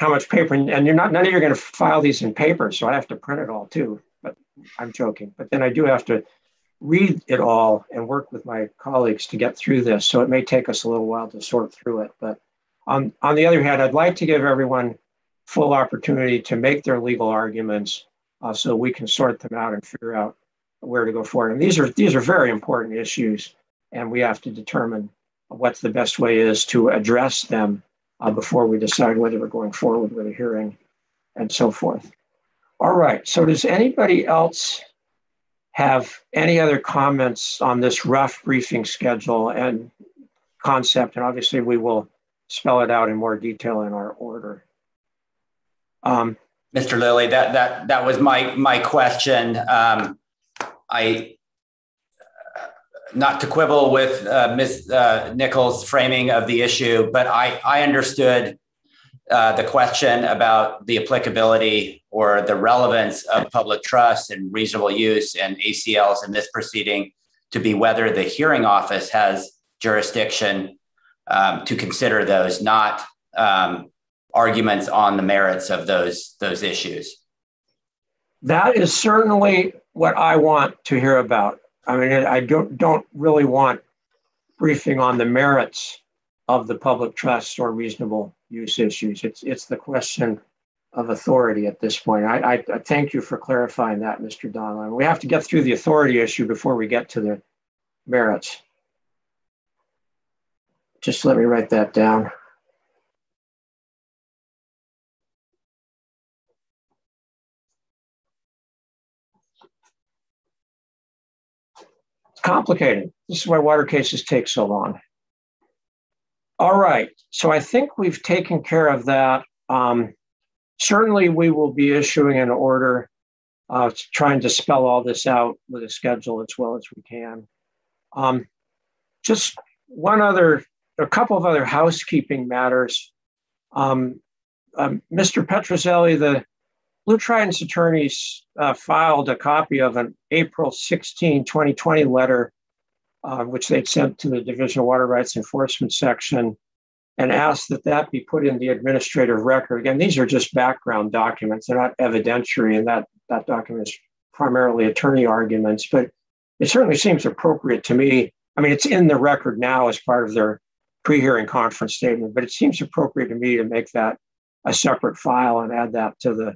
how much paper, and you're not, none of you are going to file these in paper, so I have to print it all too. But I'm joking. But then I do have to read it all and work with my colleagues to get through this. So it may take us a little while to sort through it. But on, on the other hand, I'd like to give everyone full opportunity to make their legal arguments uh, so we can sort them out and figure out where to go forward. And these are these are very important issues, and we have to determine what the best way is to address them uh, before we decide whether we're going forward with a hearing and so forth. All right, so does anybody else have any other comments on this rough briefing schedule and concept? And obviously, we will spell it out in more detail in our order. Um, Mr. Lilly, that that that was my my question. Um, I not to quibble with uh, Ms. Uh, Nichols' framing of the issue, but I I understood uh, the question about the applicability or the relevance of public trust and reasonable use and ACLs in this proceeding to be whether the hearing office has jurisdiction um, to consider those, not um, arguments on the merits of those those issues. That is certainly what I want to hear about. I mean, I don't don't really want briefing on the merits of the public trust or reasonable use issues. It's it's the question of authority at this point. I, I, I thank you for clarifying that, Mr. Donlan. We have to get through the authority issue before we get to the merits. Just let me write that down. Complicated. This is why water cases take so long. All right. So I think we've taken care of that. Um, certainly, we will be issuing an order uh, trying to spell all this out with a schedule as well as we can. Um, just one other a couple of other housekeeping matters. Um, um, Mr. Petruzzelli, the Blue attorneys uh, filed a copy of an April 16, 2020 letter, uh, which they'd sent to the Division of Water Rights Enforcement section and asked that that be put in the administrative record. Again, these are just background documents. They're not evidentiary, and that, that document is primarily attorney arguments, but it certainly seems appropriate to me. I mean, it's in the record now as part of their pre-hearing conference statement, but it seems appropriate to me to make that a separate file and add that to the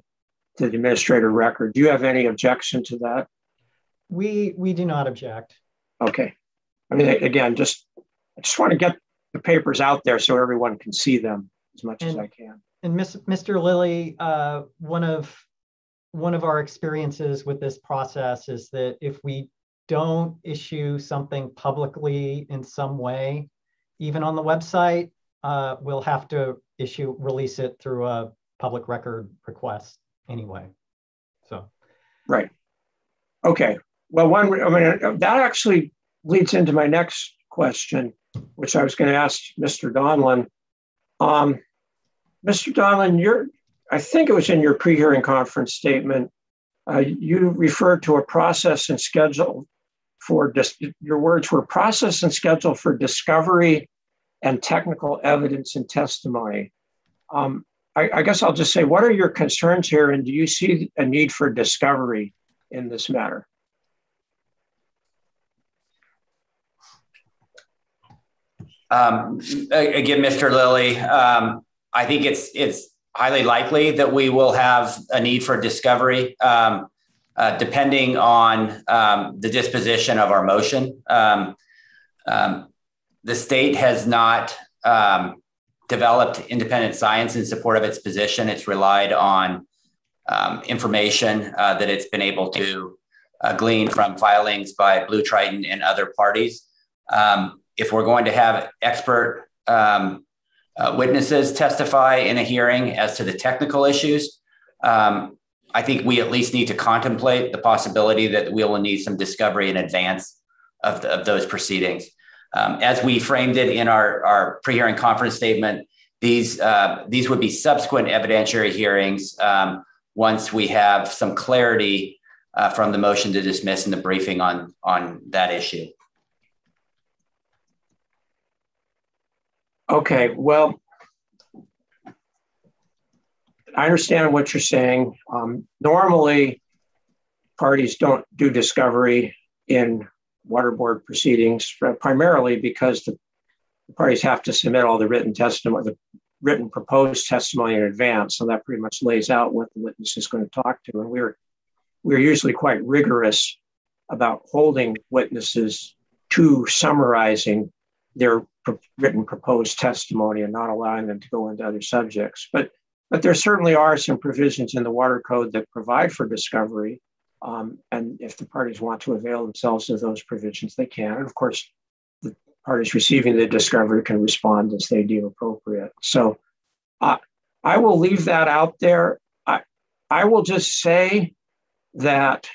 to the administrative record. Do you have any objection to that? We we do not object. Okay. I mean, again, just I just want to get the papers out there so everyone can see them as much and, as I can. And Miss, Mr. Lilly, uh, one of one of our experiences with this process is that if we don't issue something publicly in some way, even on the website, uh, we'll have to issue, release it through a public record request anyway. So. Right. Okay. Well, one, I mean, that actually leads into my next question, which I was going to ask Mr. Donlan. Um, Mr. Donlan, you're, I think it was in your pre-hearing conference statement, uh, you referred to a process and schedule for dis- your words were process and schedule for discovery and technical evidence and testimony. Um, I, I, guess I'll just say, what are your concerns here, and do you see a need for discovery in this matter? Um, again, Mr. Lilly, um, I think it's it's highly likely that we will have a need for discovery. Um, uh, depending on um, the disposition of our motion. Um, um, the state has not developed independent science in support of its position. It's relied on um, information uh, that it's been able to uh, glean from filings by BlueTriton and other parties. Um, if we're going to have expert uh, witnesses testify in a hearing as to the technical issues, um, I think we at least need to contemplate the possibility that we will need some discovery in advance of, the, of those proceedings. Um, as we framed it in our, our pre-hearing conference statement, these, uh, these would be subsequent evidentiary hearings um, once we have some clarity uh, from the motion to dismiss and the briefing on, on that issue. Okay, well, I understand what you're saying. Um, normally, parties don't do discovery in water board proceedings, primarily because the, parties have to submit all the written testimony, the written proposed testimony in advance. So that pretty much lays out what the witness is going to talk to. And we're we're usually quite rigorous about holding witnesses to summarizing their written proposed testimony and not allowing them to go into other subjects. But but there certainly are some provisions in the water code that provide for discovery. Um, and if the parties want to avail themselves of those provisions, they can. And of course, the parties receiving the discovery can respond as they deem appropriate. So uh, I will leave that out there. I, I will just say that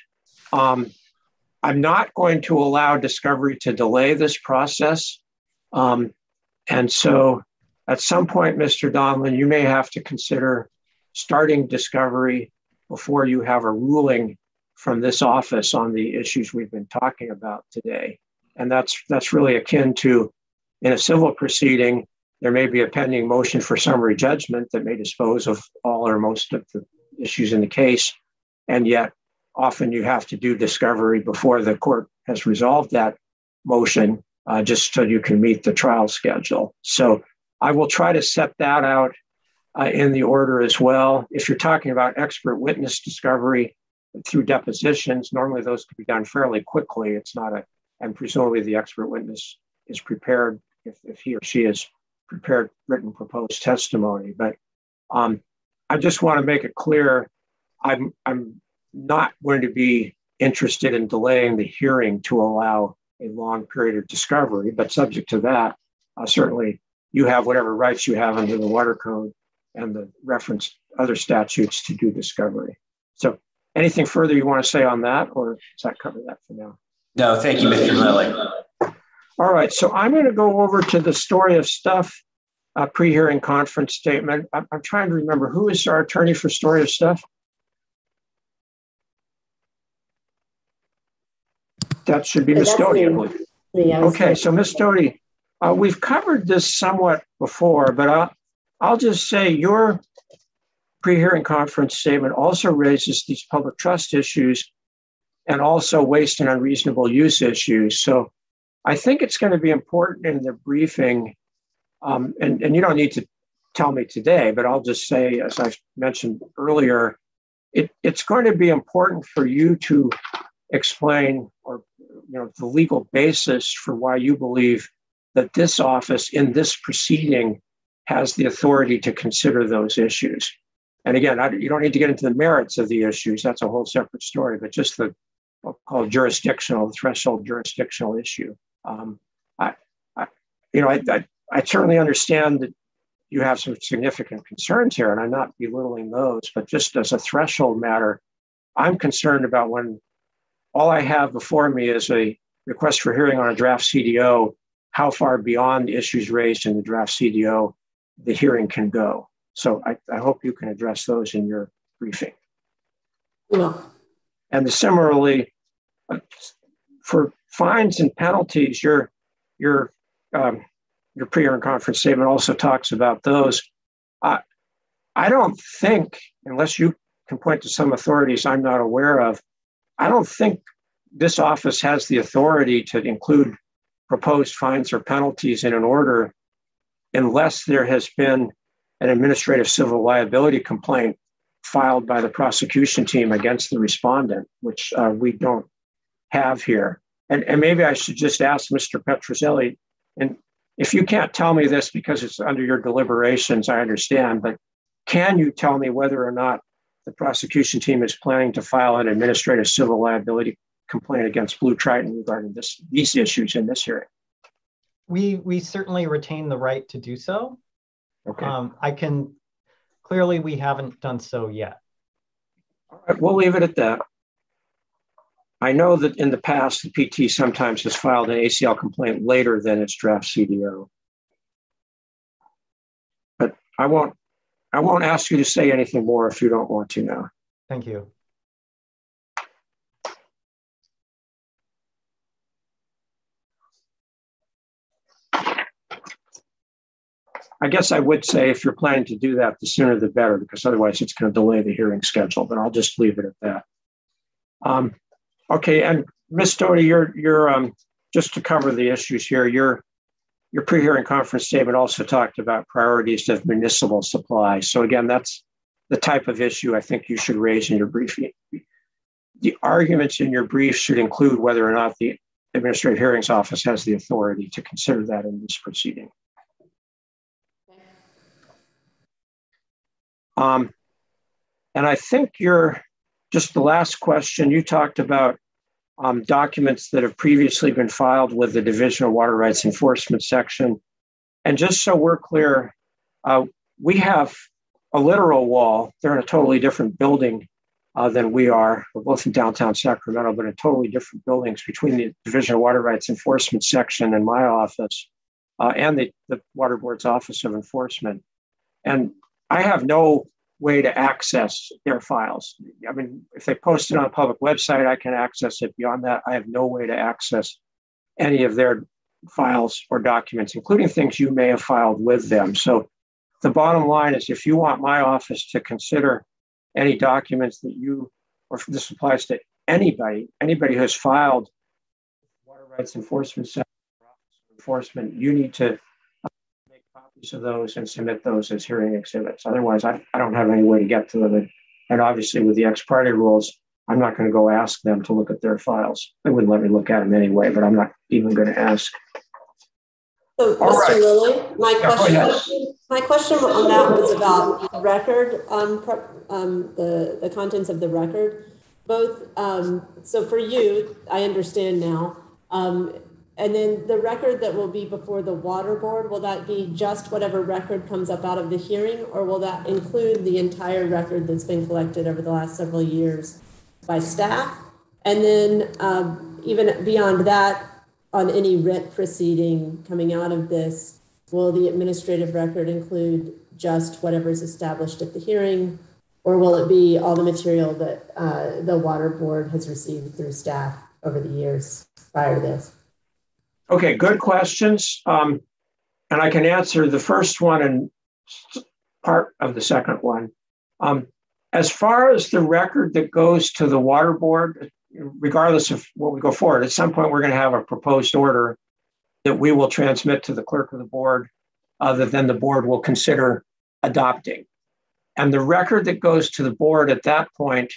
um, I'm not going to allow discovery to delay this process. Um, and so at some point, Mr. Donlan, you may have to consider starting discovery before you have a ruling from this office on the issues we've been talking about today. And that's that's really akin to in a civil proceeding, there may be a pending motion for summary judgment that may dispose of all or most of the issues in the case. And yet often you have to do discovery before the court has resolved that motion uh, just so you can meet the trial schedule. So I will try to set that out uh, in the order as well. If you're talking about expert witness discovery through depositions, normally those can be done fairly quickly. It's not a, and presumably the expert witness is prepared if, if he or she has prepared written proposed testimony. But um, I just want to make it clear I'm, I'm not going to be interested in delaying the hearing to allow a long period of discovery, but subject to that, uh, certainly you have whatever rights you have under the water code and the reference other statutes to do discovery. So anything further you want to say on that, or does that cover that for now? No, thank you, Mr. Lilly. All right, so I'm going to go over to the story of stuff uh, pre-hearing conference statement. I'm, I'm trying to remember who is our attorney for story of stuff. That should be Miss Doughty, I believe. Yeah, okay, so Miss Doughty, uh, we've covered this somewhat before, but I'll, I'll just say your pre-hearing conference statement also raises these public trust issues and also waste and unreasonable use issues. So I think it's going to be important in the briefing, um, and, and you don't need to tell me today, but I'll just say, as I mentioned earlier, it, it's going to be important for you to explain or you know the legal basis for why you believe that this office in this proceeding has the authority to consider those issues. And again, I, you don't need to get into the merits of the issues. That's a whole separate story. But just the called jurisdictional, threshold jurisdictional issue. Um, I, I, you know, I, I, I certainly understand that you have some significant concerns here, and I'm not belittling those. But just as a threshold matter, I'm concerned about when all I have before me is a request for hearing on a draft CDO, how far beyond the issues raised in the draft CDO the hearing can go. So I, I hope you can address those in your briefing. And similarly, uh, for fines and penalties, your your um, your pre-hearing conference statement also talks about those. Uh, I don't think, unless you can point to some authorities I'm not aware of, I don't think this office has the authority to include proposed fines or penalties in an order unless there has been an administrative civil liability complaint filed by the prosecution team against the respondent, which uh, we don't have here. And, and maybe I should just ask Mr. Petruzzelli, and if you can't tell me this because it's under your deliberations, I understand, but can you tell me whether or not the prosecution team is planning to file an administrative civil liability complaint against BlueTriton regarding this, these issues in this hearing. We, we certainly retain the right to do so. Okay. Um, I can, clearly we haven't done so yet. All right, we'll leave it at that. I know that in the past, the PT sometimes has filed an ACL complaint later than its draft CDO. But I won't I won't ask you to say anything more if you don't want to now. Thank you. I guess I would say if you're planning to do that, the sooner the better, because otherwise it's going to delay the hearing schedule. But I'll just leave it at that. Um, okay, and Ms. Doughty, you're you're um, just to cover the issues here. You're your pre-hearing conference statement also talked about priorities of municipal supply. So again, that's the type of issue I think you should raise in your briefing. The arguments in your brief should include whether or not the Administrative Hearings Office has the authority to consider that in this proceeding. Um, and I think your just the last question, you talked about um, documents that have previously been filed with the Division of Water Rights Enforcement section. And just so we're clear, uh, we have a literal wall. They're in a totally different building uh, than we are. We're both in downtown Sacramento, but in totally different buildings between the Division of Water Rights Enforcement section and my office uh, and the, the Water Board's Office of Enforcement. And I have no way to access their files. I mean, if they post it on a public website, I can access it. Beyond that, I have no way to access any of their files or documents, including things you may have filed with them. So the bottom line is if you want my office to consider any documents that you, or this applies to anybody, anybody who has filed water rights enforcement enforcement, you need to copies of those and submit those as hearing exhibits. Otherwise, I, I don't have any way to get to them. And obviously, with the ex parte rules, I'm not going to go ask them to look at their files. They wouldn't let me look at them anyway, but I'm not even going to ask. So, All Mr. Right. Lilly, my yeah, question, my question on that was about record, um, um, the the contents of the record. Both, um, so for you, I understand now. Um, and then the record that will be before the water board, will that be just whatever record comes up out of the hearing, or will that include the entire record that's been collected over the last several years by staff? And then um, even beyond that, on any writ proceeding coming out of this, will the administrative record include just whatever is established at the hearing, or will it be all the material that uh, the water board has received through staff over the years prior to this? Okay, good questions. Um, and I can answer the first one and part of the second one. Um, as far as the record that goes to the water board, regardless of what we go forward, at some point we're going to have a proposed order that we will transmit to the clerk of the board, other than the board will consider adopting. And the record that goes to the board at that point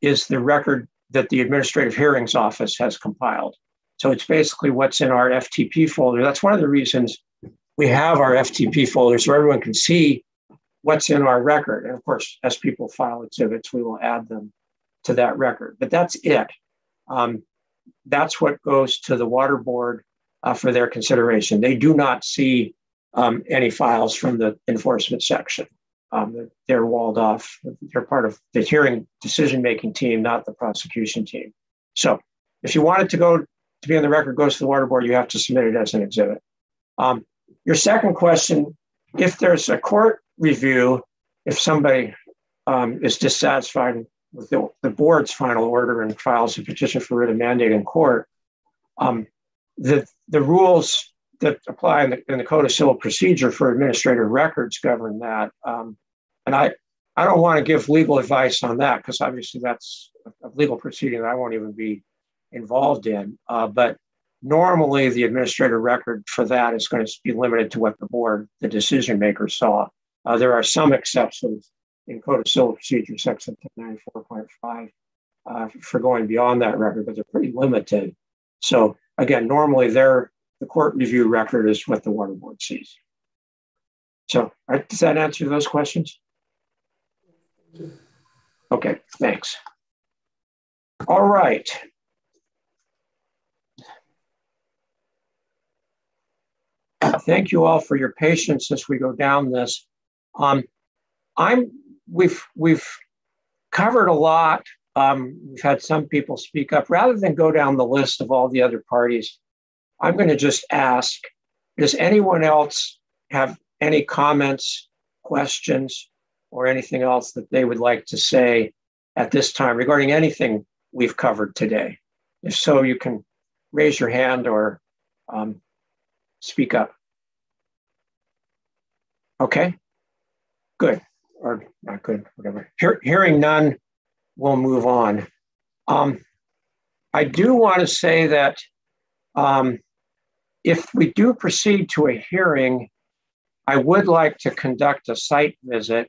is the record that the administrative hearings office has compiled. So it's basically what's in our FTP folder. That's one of the reasons we have our FTP folder so everyone can see what's in our record. And of course, as people file exhibits, we will add them to that record. But that's it. Um, that's what goes to the water board uh, for their consideration. They do not see um, any files from the enforcement section. Um, they're walled off. They're part of the hearing decision making team, not the prosecution team. So if you wanted to go to be on the record goes to the water board, you have to submit it as an exhibit. Um, your second question if there's a court review, if somebody um, is dissatisfied with the, the, board's final order and files a petition for writ of mandate in court, um, the, the rules that apply in the, in the, Code of Civil Procedure for administrative records govern that. Um, and I, I don't want to give legal advice on that because obviously that's a legal proceeding that I won't even be involved in. Uh, but normally, the administrative record for that is going to be limited to what the board, the decision maker, saw. Uh, there are some exceptions in Code of Civil Procedure, Section 94.5, uh, for going beyond that record, but they're pretty limited. So again, normally their the court review record is what the water board sees. So does that answer those questions? Okay, thanks. All right. Thank you all for your patience as we go down this. Um, I'm we've we've covered a lot. Um, we've had some people speak up. Rather than go down the list of all the other parties, I'm going to just ask: Does anyone else have any comments, questions, or anything else that they would like to say at this time regarding anything we've covered today? If so, you can raise your hand or um, speak up. Okay, good, or not good, whatever. Hear, hearing none, we'll move on. Um, I do want to say that um, if we do proceed to a hearing, I would like to conduct a site visit.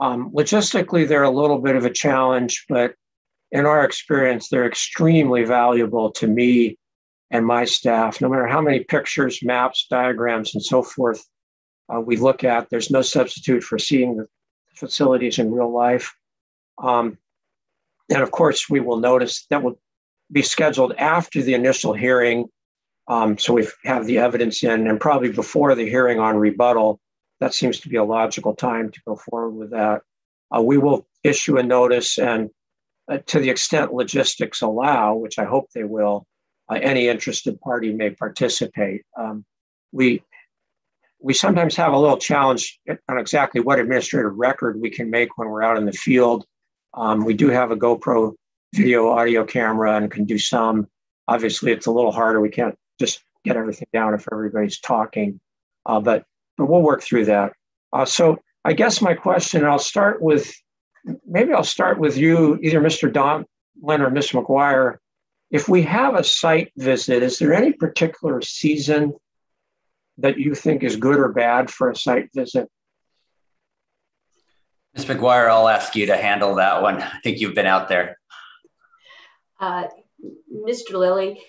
Um, logistically, they're a little bit of a challenge, but in our experience, they're extremely valuable to me and my staff, no matter how many pictures, maps, diagrams, and so forth uh, we look at. There's no substitute for seeing the facilities in real life. Um, and of course, we will notice that will be scheduled after the initial hearing. Um, so we have the evidence in, and probably before the hearing on rebuttal. That seems to be a logical time to go forward with that. Uh, we will issue a notice, and uh, to the extent logistics allow, which I hope they will, uh, any interested party may participate. Um, we we sometimes have a little challenge on exactly what administrative record we can make when we're out in the field. Um, we do have a GoPro video audio camera and can do some. Obviously, it's a little harder. We can't just get everything down if everybody's talking, uh, but but we'll work through that. Uh, so I guess my question, I'll start with maybe I'll start with you, either Mr. Donlan or Ms. Maguire. If we have a site visit, is there any particular season that you think is good or bad for a site visit? Ms. Maguire, I'll ask you to handle that one. I think you've been out there. Uh, Mr. Lilly,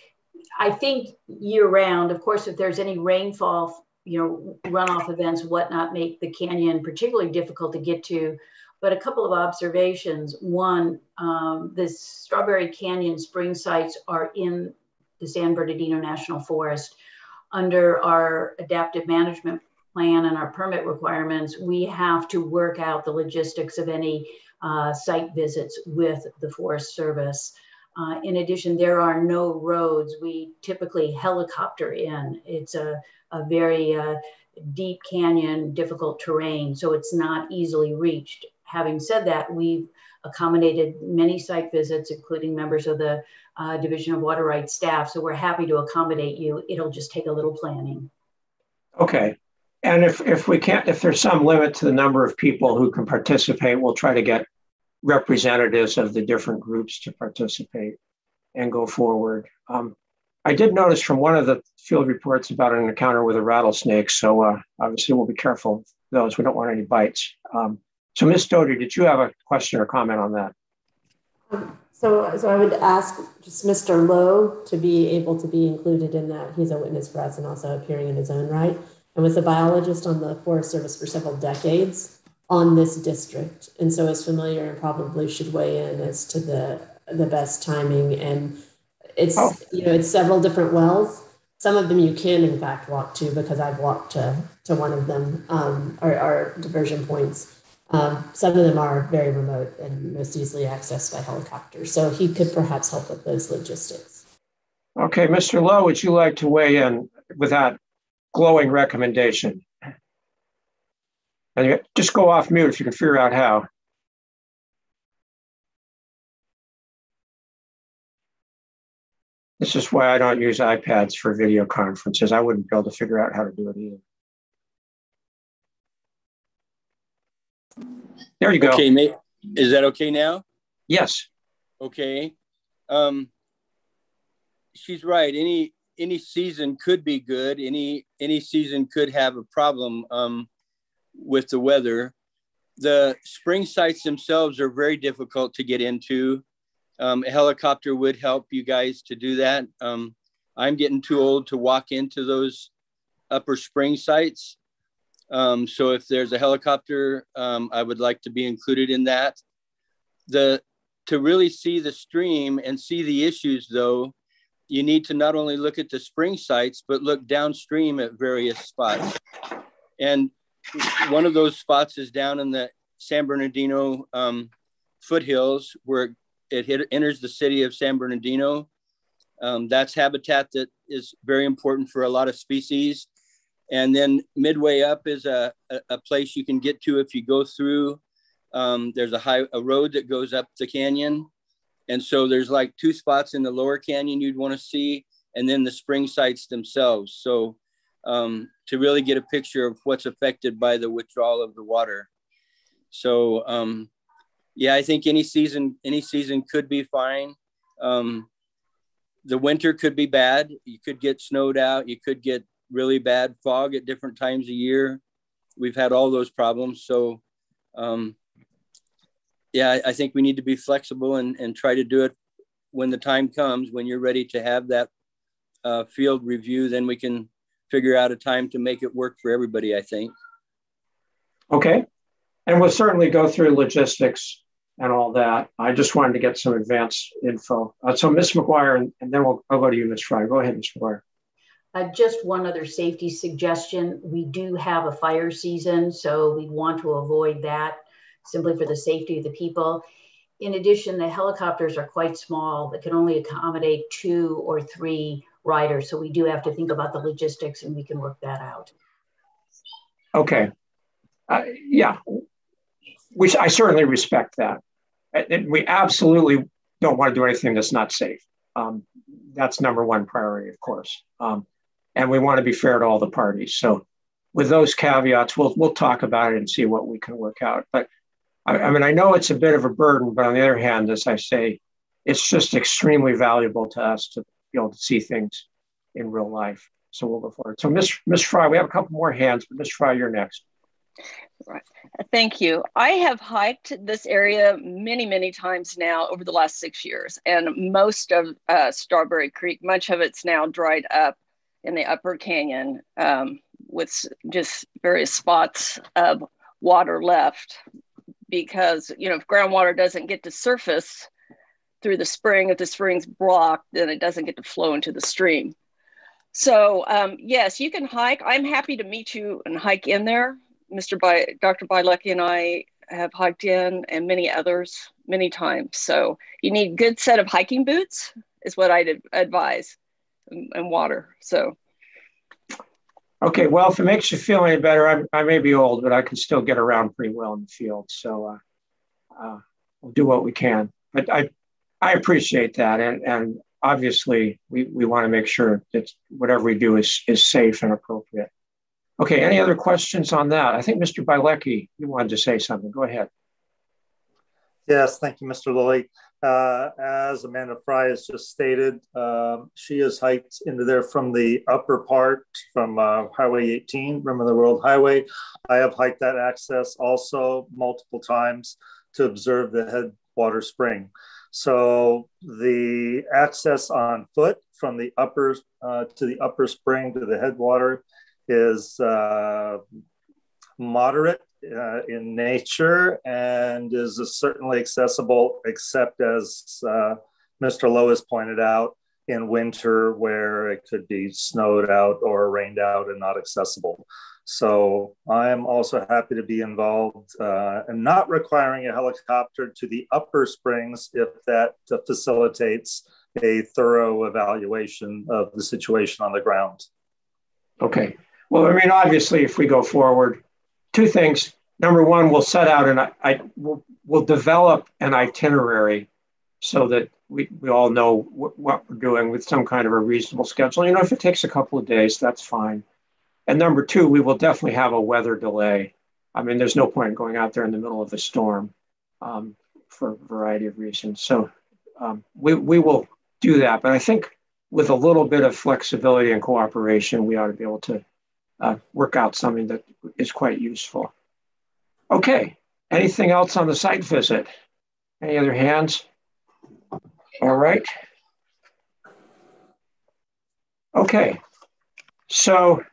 I think year round, of course, if there's any rainfall, you know, runoff events, whatnot, make the canyon particularly difficult to get to. But a couple of observations. One, um, the Strawberry Canyon spring sites are in the San Bernardino National Forest. Under our adaptive management plan and our permit requirements, we have to work out the logistics of any uh, site visits with the Forest Service. Uh, in addition, there are no roads. We typically helicopter in. It's a, a very uh, deep canyon, difficult terrain, so it's not easily reached. Having said that, we've accommodated many site visits, including members of the uh, Division of Water Rights staff. So we're happy to accommodate you. It'll just take a little planning. Okay. And if, if we can't, if there's some limit to the number of people who can participate, we'll try to get representatives of the different groups to participate and go forward. Um, I did notice from one of the field reports about an encounter with a rattlesnake. So uh, obviously we'll be careful of those. We don't want any bites. Um, so Ms. Doughty, did you have a question or comment on that? Um, so, so I would ask just Mr. Loe to be able to be included in that. He's a witness for us and also appearing in his own right, and was a biologist on the Forest Service for several decades on this district, and so is familiar and probably should weigh in as to the the best timing. And it's oh. you know it's several different wells. Some of them you can in fact walk to because I've walked to to one of them. Um, diversion points um, some of them are very remote and most easily accessed by helicopter. So he could perhaps help with those logistics. Okay, Mr. Loe, would you like to weigh in with that glowing recommendation? And just go off mute if you can figure out how. This is why I don't use iPads for video conferences. I wouldn't be able to figure out how to do it either. There you go. Okay, mate. Is that okay now? Yes. Okay. Um, she's right. Any any season could be good. Any any season could have a problem um, with the weather. The spring sites themselves are very difficult to get into. Um, a helicopter would help you guys to do that. Um, I'm getting too old to walk into those upper spring sites. Um, so if there's a helicopter, um, I would like to be included in that. The to really see the stream and see the issues, though, you need to not only look at the spring sites but look downstream at various spots. And one of those spots is down in the San Bernardino um, foothills, where it hit, enters the city of San Bernardino. Um, that's habitat that is very important for a lot of species and then midway up is a, a, place you can get to if you go through. Um, there's a high a road that goes up the canyon. And so there's like two spots in the lower canyon you'd want to see, and then the spring sites themselves. So um, to really get a picture of what's affected by the withdrawal of the water. So um, yeah, I think any season any season could be fine. Um, the winter could be bad. You could get snowed out. You could get really bad fog at different times of year. We've had all those problems. So, um, yeah, I, I think we need to be flexible and, and try to do it when the time comes, when you're ready to have that uh, field review, then we can figure out a time to make it work for everybody, I think. Okay. And we'll certainly go through logistics and all that. I just wanted to get some advance info. Uh, so, Ms. Maguire, and, and, then we'll I'll go to you, Ms. Frye. Go ahead, Ms. Maguire. Uh, just one other safety suggestion. We do have a fire season, so we want to avoid that simply for the safety of the people. In addition, the helicopters are quite small that can only accommodate two or three riders. So we do have to think about the logistics and we can work that out. Okay. Uh, yeah, which I certainly respect that. And we absolutely don't want to do anything that's not safe. Um, that's number one priority, of course. Um, and we want to be fair to all the parties. So, with those caveats, we'll we'll talk about it and see what we can work out. But I, I mean, I know it's a bit of a burden, but on the other hand, as I say, it's just extremely valuable to us to be able to see things in real life. So we'll go forward. So Miss Miss Frye, we have a couple more hands, but Miss Frye, you're next. Right. Thank you. I have hiked this area many, many times now over the last six years, and most of uh, Strawberry Creek, much of it's now dried up in the upper canyon um, with just various spots of water left because, you know, if groundwater doesn't get to surface through the spring, if the spring's blocked, then it doesn't get to flow into the stream. So um, yes, you can hike. I'm happy to meet you and hike in there. Mr. By, Dr. Bialecki and I have hiked in and many others many times. So you need good set of hiking boots is what I'd advise and, and water. So. Okay, well, if it makes you feel any better, I, I, may be old, but I can still get around pretty well in the field. So uh, uh, we'll do what we can. But I, I appreciate that. And, and obviously, we, we want to make sure that whatever we do is, is safe and appropriate. Okay, any other questions on that? I think Mr. Bialecki, you wanted to say something. Go ahead. Yes, thank you, Mr. Lilly. Uh, as Amanda Frye has just stated, um, she has hiked into there from the upper part from uh, Highway 18, Rim of the World Highway. I have hiked that access also multiple times to observe the headwater spring. So the access on foot from the upper uh, to the upper spring to the headwater is uh, moderate uh, in nature and is certainly accessible, except as uh, Mr. Loe's pointed out, in winter where it could be snowed out or rained out and not accessible. So I'm also happy to be involved uh, and not requiring a helicopter to the upper springs if that facilitates a thorough evaluation of the situation on the ground. Okay, well, I mean, obviously, if we go forward, two things. Number one, we'll set out and I, I will we'll develop an itinerary so that we, we all know w- what we're doing with some kind of a reasonable schedule. You know, if it takes a couple of days, that's fine. And number two, we will definitely have a weather delay. I mean, there's no point in going out there in the middle of a storm um, for a variety of reasons. So um, we, we will do that. But I think with a little bit of flexibility and cooperation, we ought to be able to uh, work out something that is quite useful. Okay, anything else on the site visit? Any other hands? All right. Okay, so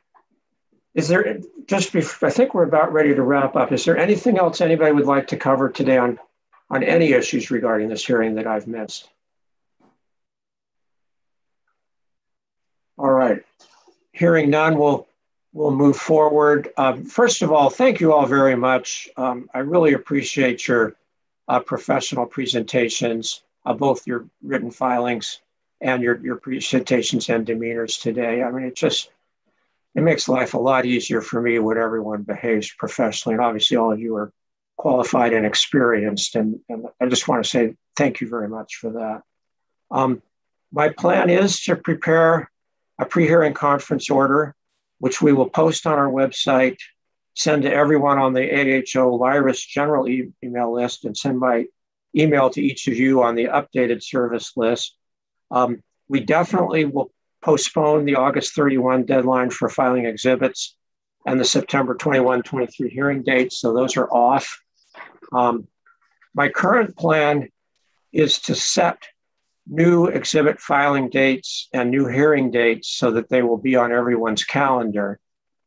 is there just before, I think we're about ready to wrap up. Is there anything else anybody would like to cover today on, on any issues regarding this hearing that I've missed? All right, hearing none, we'll we'll move forward. Um, first of all, thank you all very much. Um, I really appreciate your uh, professional presentations, uh, both your written filings and your, your presentations and demeanors today. I mean, it just, it makes life a lot easier for me when everyone behaves professionally. And obviously all of you are qualified and experienced. And, and I just want to say thank you very much for that. Um, my plan is to prepare a pre-hearing conference order which we will post on our website, send to everyone on the AHO virus general e- email list, and send by email to each of you on the updated service list. Um, we definitely will postpone the August 31 deadline for filing exhibits and the September 21 23 hearing dates, so those are off. Um, my current plan is to set new exhibit filing dates and new hearing dates so that they will be on everyone's calendar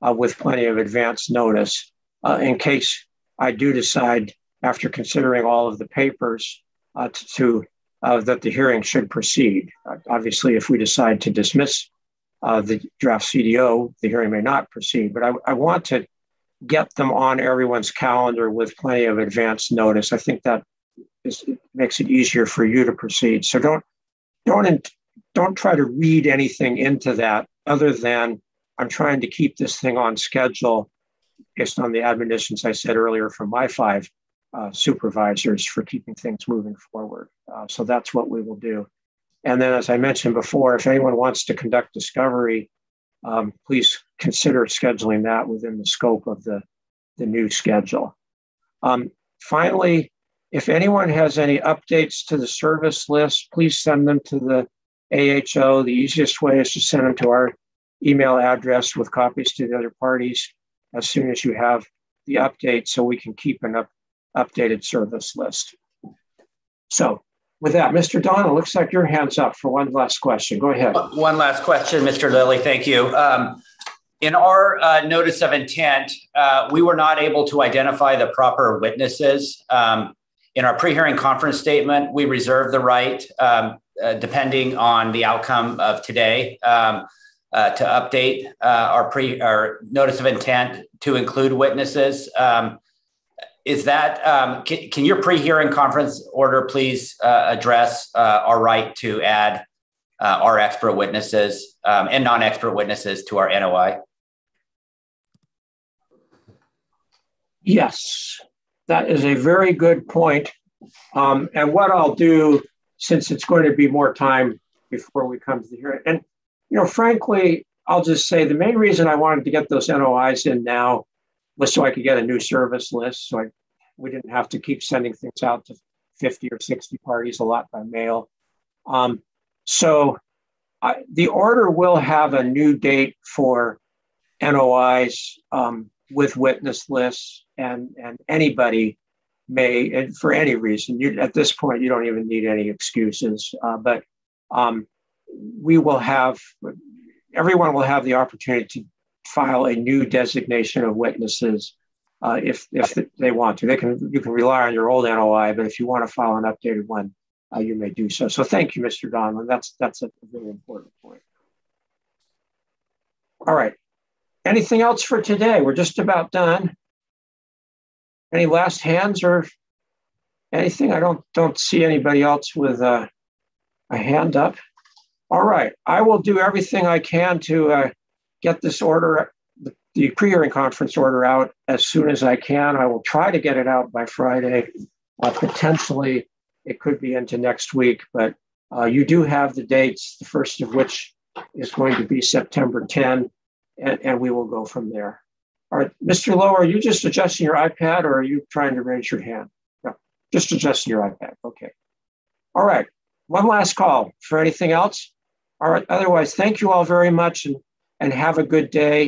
uh, with plenty of advance notice uh, in case I do decide after considering all of the papers, uh, to, uh, that the hearing should proceed. Uh, obviously, if we decide to dismiss uh, the draft CDO, the hearing may not proceed. But I, I want to get them on everyone's calendar with plenty of advance notice. I think that is, makes it easier for you to proceed. So don't don't don't try to read anything into that other than I'm trying to keep this thing on schedule based on the admonitions I said earlier from my five uh, supervisors for keeping things moving forward. Uh, so that's what we will do. And then, as I mentioned before, if anyone wants to conduct discovery, um, please consider scheduling that within the scope of the, the new schedule. Um, finally, if anyone has any updates to the service list, please send them to the AHO. The easiest way is to send them to our email address with copies to the other parties as soon as you have the update so we can keep an up, updated service list. So with that, Mr. Don, it looks like your hand's up for one last question. Go ahead. One last question, Mr. Lilly. Thank you. Um, in our uh, notice of intent, uh, we were not able to identify the proper witnesses. Um, in our pre-hearing conference statement, we reserve the right, um, uh, depending on the outcome of today, um, uh, to update uh, our pre our notice of intent to include witnesses. Um, is that um, can, can, your pre-hearing conference order please uh, address uh, our right to add uh, our expert witnesses um, and non-expert witnesses to our NOI? Yes, that is a very good point. Um, and what I'll do, since it's going to be more time before we come to the hearing, and you know, frankly, I'll just say the main reason I wanted to get those NOIs in now was so I could get a new service list. So I, we didn't have to keep sending things out to 50 or 60 parties a lot by mail. Um, so I, the order will have a new date for NOIs um, with witness lists, and, and anybody may, and for any reason, you, at this point, you don't even need any excuses. Uh, but um, we will have, everyone will have the opportunity to file a new designation of witnesses uh, if if they want to. They can you can rely on your old NOI, but if you want to file an updated one, uh, you may do so. So thank you, Mr. Donlan. That's that's a very important point. All right. Anything else for today? We're just about done. Any last hands or anything? I don't don't see anybody else with uh, a hand up. All right. I will do everything I can to uh, get this order, the pre-hearing conference order out as soon as I can. I will try to get it out by Friday. Uh, potentially, it could be into next week, but uh, you do have the dates, the first of which is going to be September 10, and, and we will go from there. All right, Mr. Loe, are you just adjusting your iPad or are you trying to raise your hand? No, just adjusting your iPad. Okay. All right. One last call for anything else. All right. Otherwise, thank you all very much and, and have a good day.